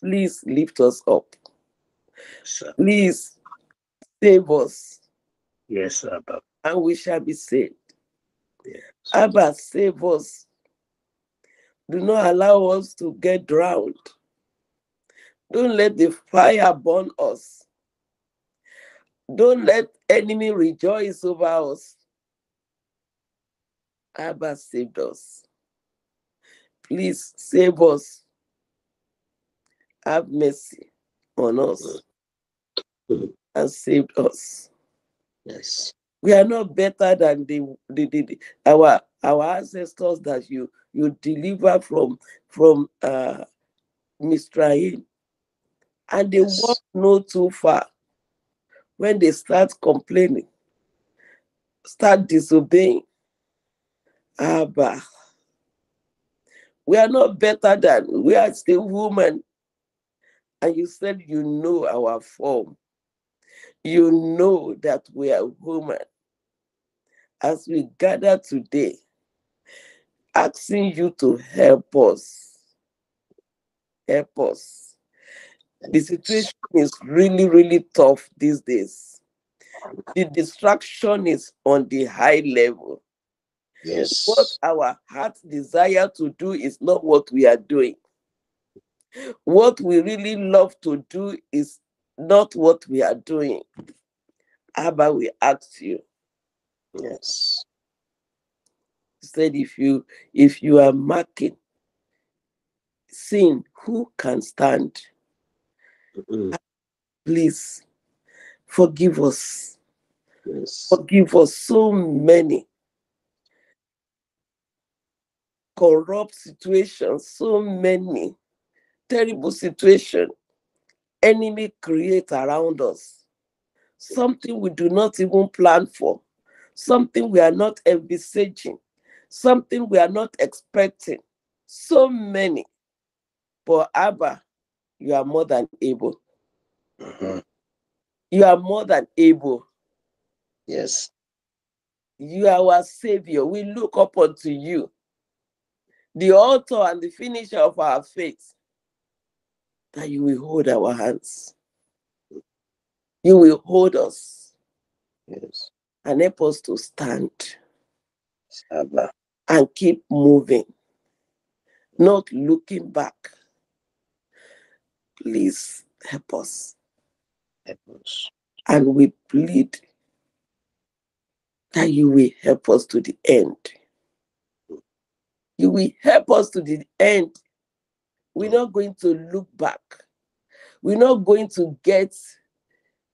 Please lift us up. Please save us, Yes, Abba. and we shall be saved. Yes. Abba, save us. Do not allow us to get drowned. Don't let the fire burn us. Don't let enemy rejoice over us. Abba saved us. Please save us. Have mercy on us Mhm. and saved us. Yes. We are not better than the, the, the, the- our our ancestors that you you deliver from from uh Mistraim. And they Yes. walk no too far when they start complaining, start disobeying. Abba. We are not better than we are still women. And you said you know our form. You know that we are human. As we gather today, asking you to help us. Help us. The situation is really, really tough these days. The distraction is on the high level. Yes. What our heart desire to do is not what we are doing. What we really love to do is not what we are doing. Abba, we ask you. Yes. He Said if you if you are marking sin, who can stand? Mm, Please forgive us. Yes. Forgive us so many corrupt situations, so many terrible situations enemy create around us. Something we do not even plan for, something we are not envisaging, something we are not expecting. So many. But Abba, you are more than able. Mhm. You are more than able. Yes. You are our Savior. We look up unto you, the author and the finisher of our faith, that you will hold our hands. You will hold us Yes. and help us to stand Abba. and keep moving, not looking back. Please help us. Help us. And we plead that you will help us to the end. You will help us to the end. We're not going to look back. We're not going to get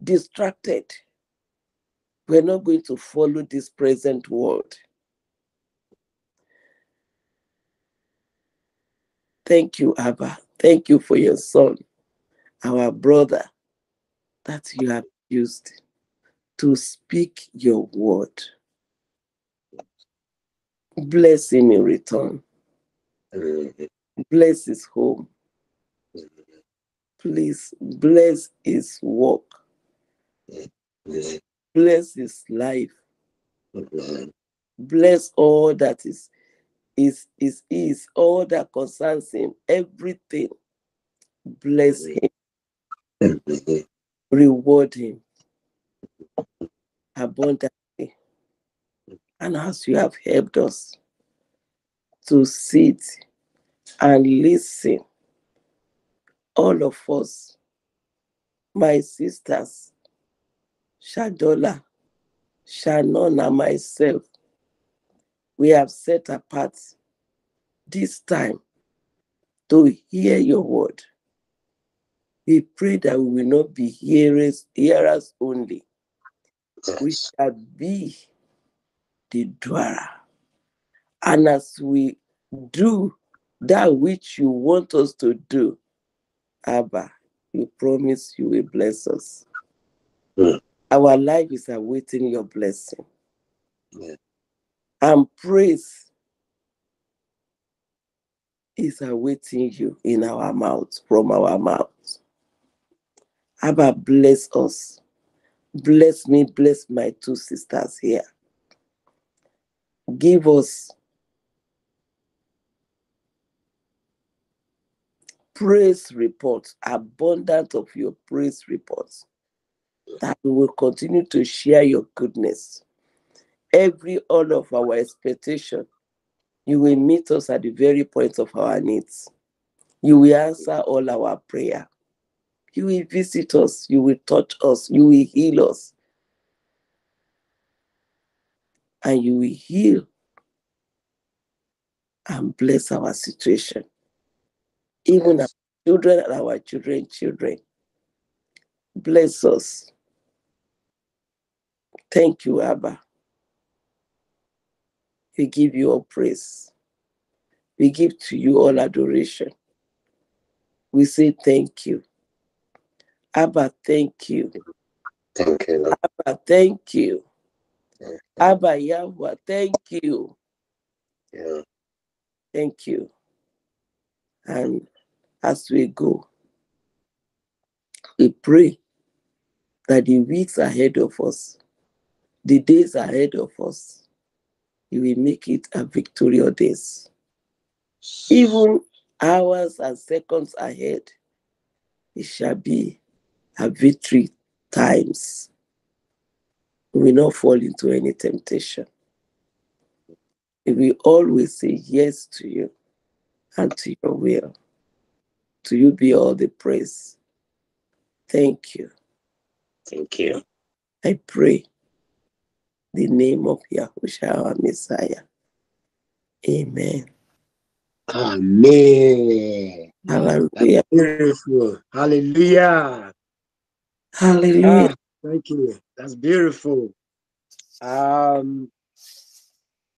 distracted. We're not going to follow this present world. Thank you, Abba. Thank you for your son, our brother, that you have used to speak your word. Bless him in return. Bless his home. Please bless his work. Bless his life. Bless all that is is is is all that concerns him. Everything. Bless him. Reward him abundantly. And as you have helped us to sit and listen, all of us, my sisters, Shadola, Shannon, and myself, we have set apart this time to hear your word. We pray that we will not be hearers, hearers only. We shall be the doer. And as we do that which you want us to do, Abba, you promise you will bless us. Mm. Our life is awaiting your blessing. And praise is awaiting you in our mouths, from our mouths. Abba, bless us. Bless me, bless my two sisters here. Give us praise reports, abundant of your praise reports, that we will continue to share your goodness. Every all of our expectation, you will meet us at the very point of our needs. You will answer all our prayer. You will visit us. You will touch us. You will heal us. And you will heal and bless our situation. Even our children and our children, children. Bless us. Thank you, Abba. We give you all praise. We give to you all adoration. We say thank you. Abba, thank you. Thank you, Lord. Abba, thank you. Yeah. Abba, Yahweh, thank you. Yeah. Thank you. And as we go, we pray that the weeks ahead of us, the days ahead of us, He will make it a victorious days. Even hours and seconds ahead, it shall be a victory times. We will not fall into any temptation. We will always say yes to you and to your will. To you be all the praise. Thank you. Thank you. I pray the name of Yahushua our Messiah. Amen. Amen. Hallelujah. Beautiful. Hallelujah. Hallelujah. Ah, thank you. That's beautiful. Um,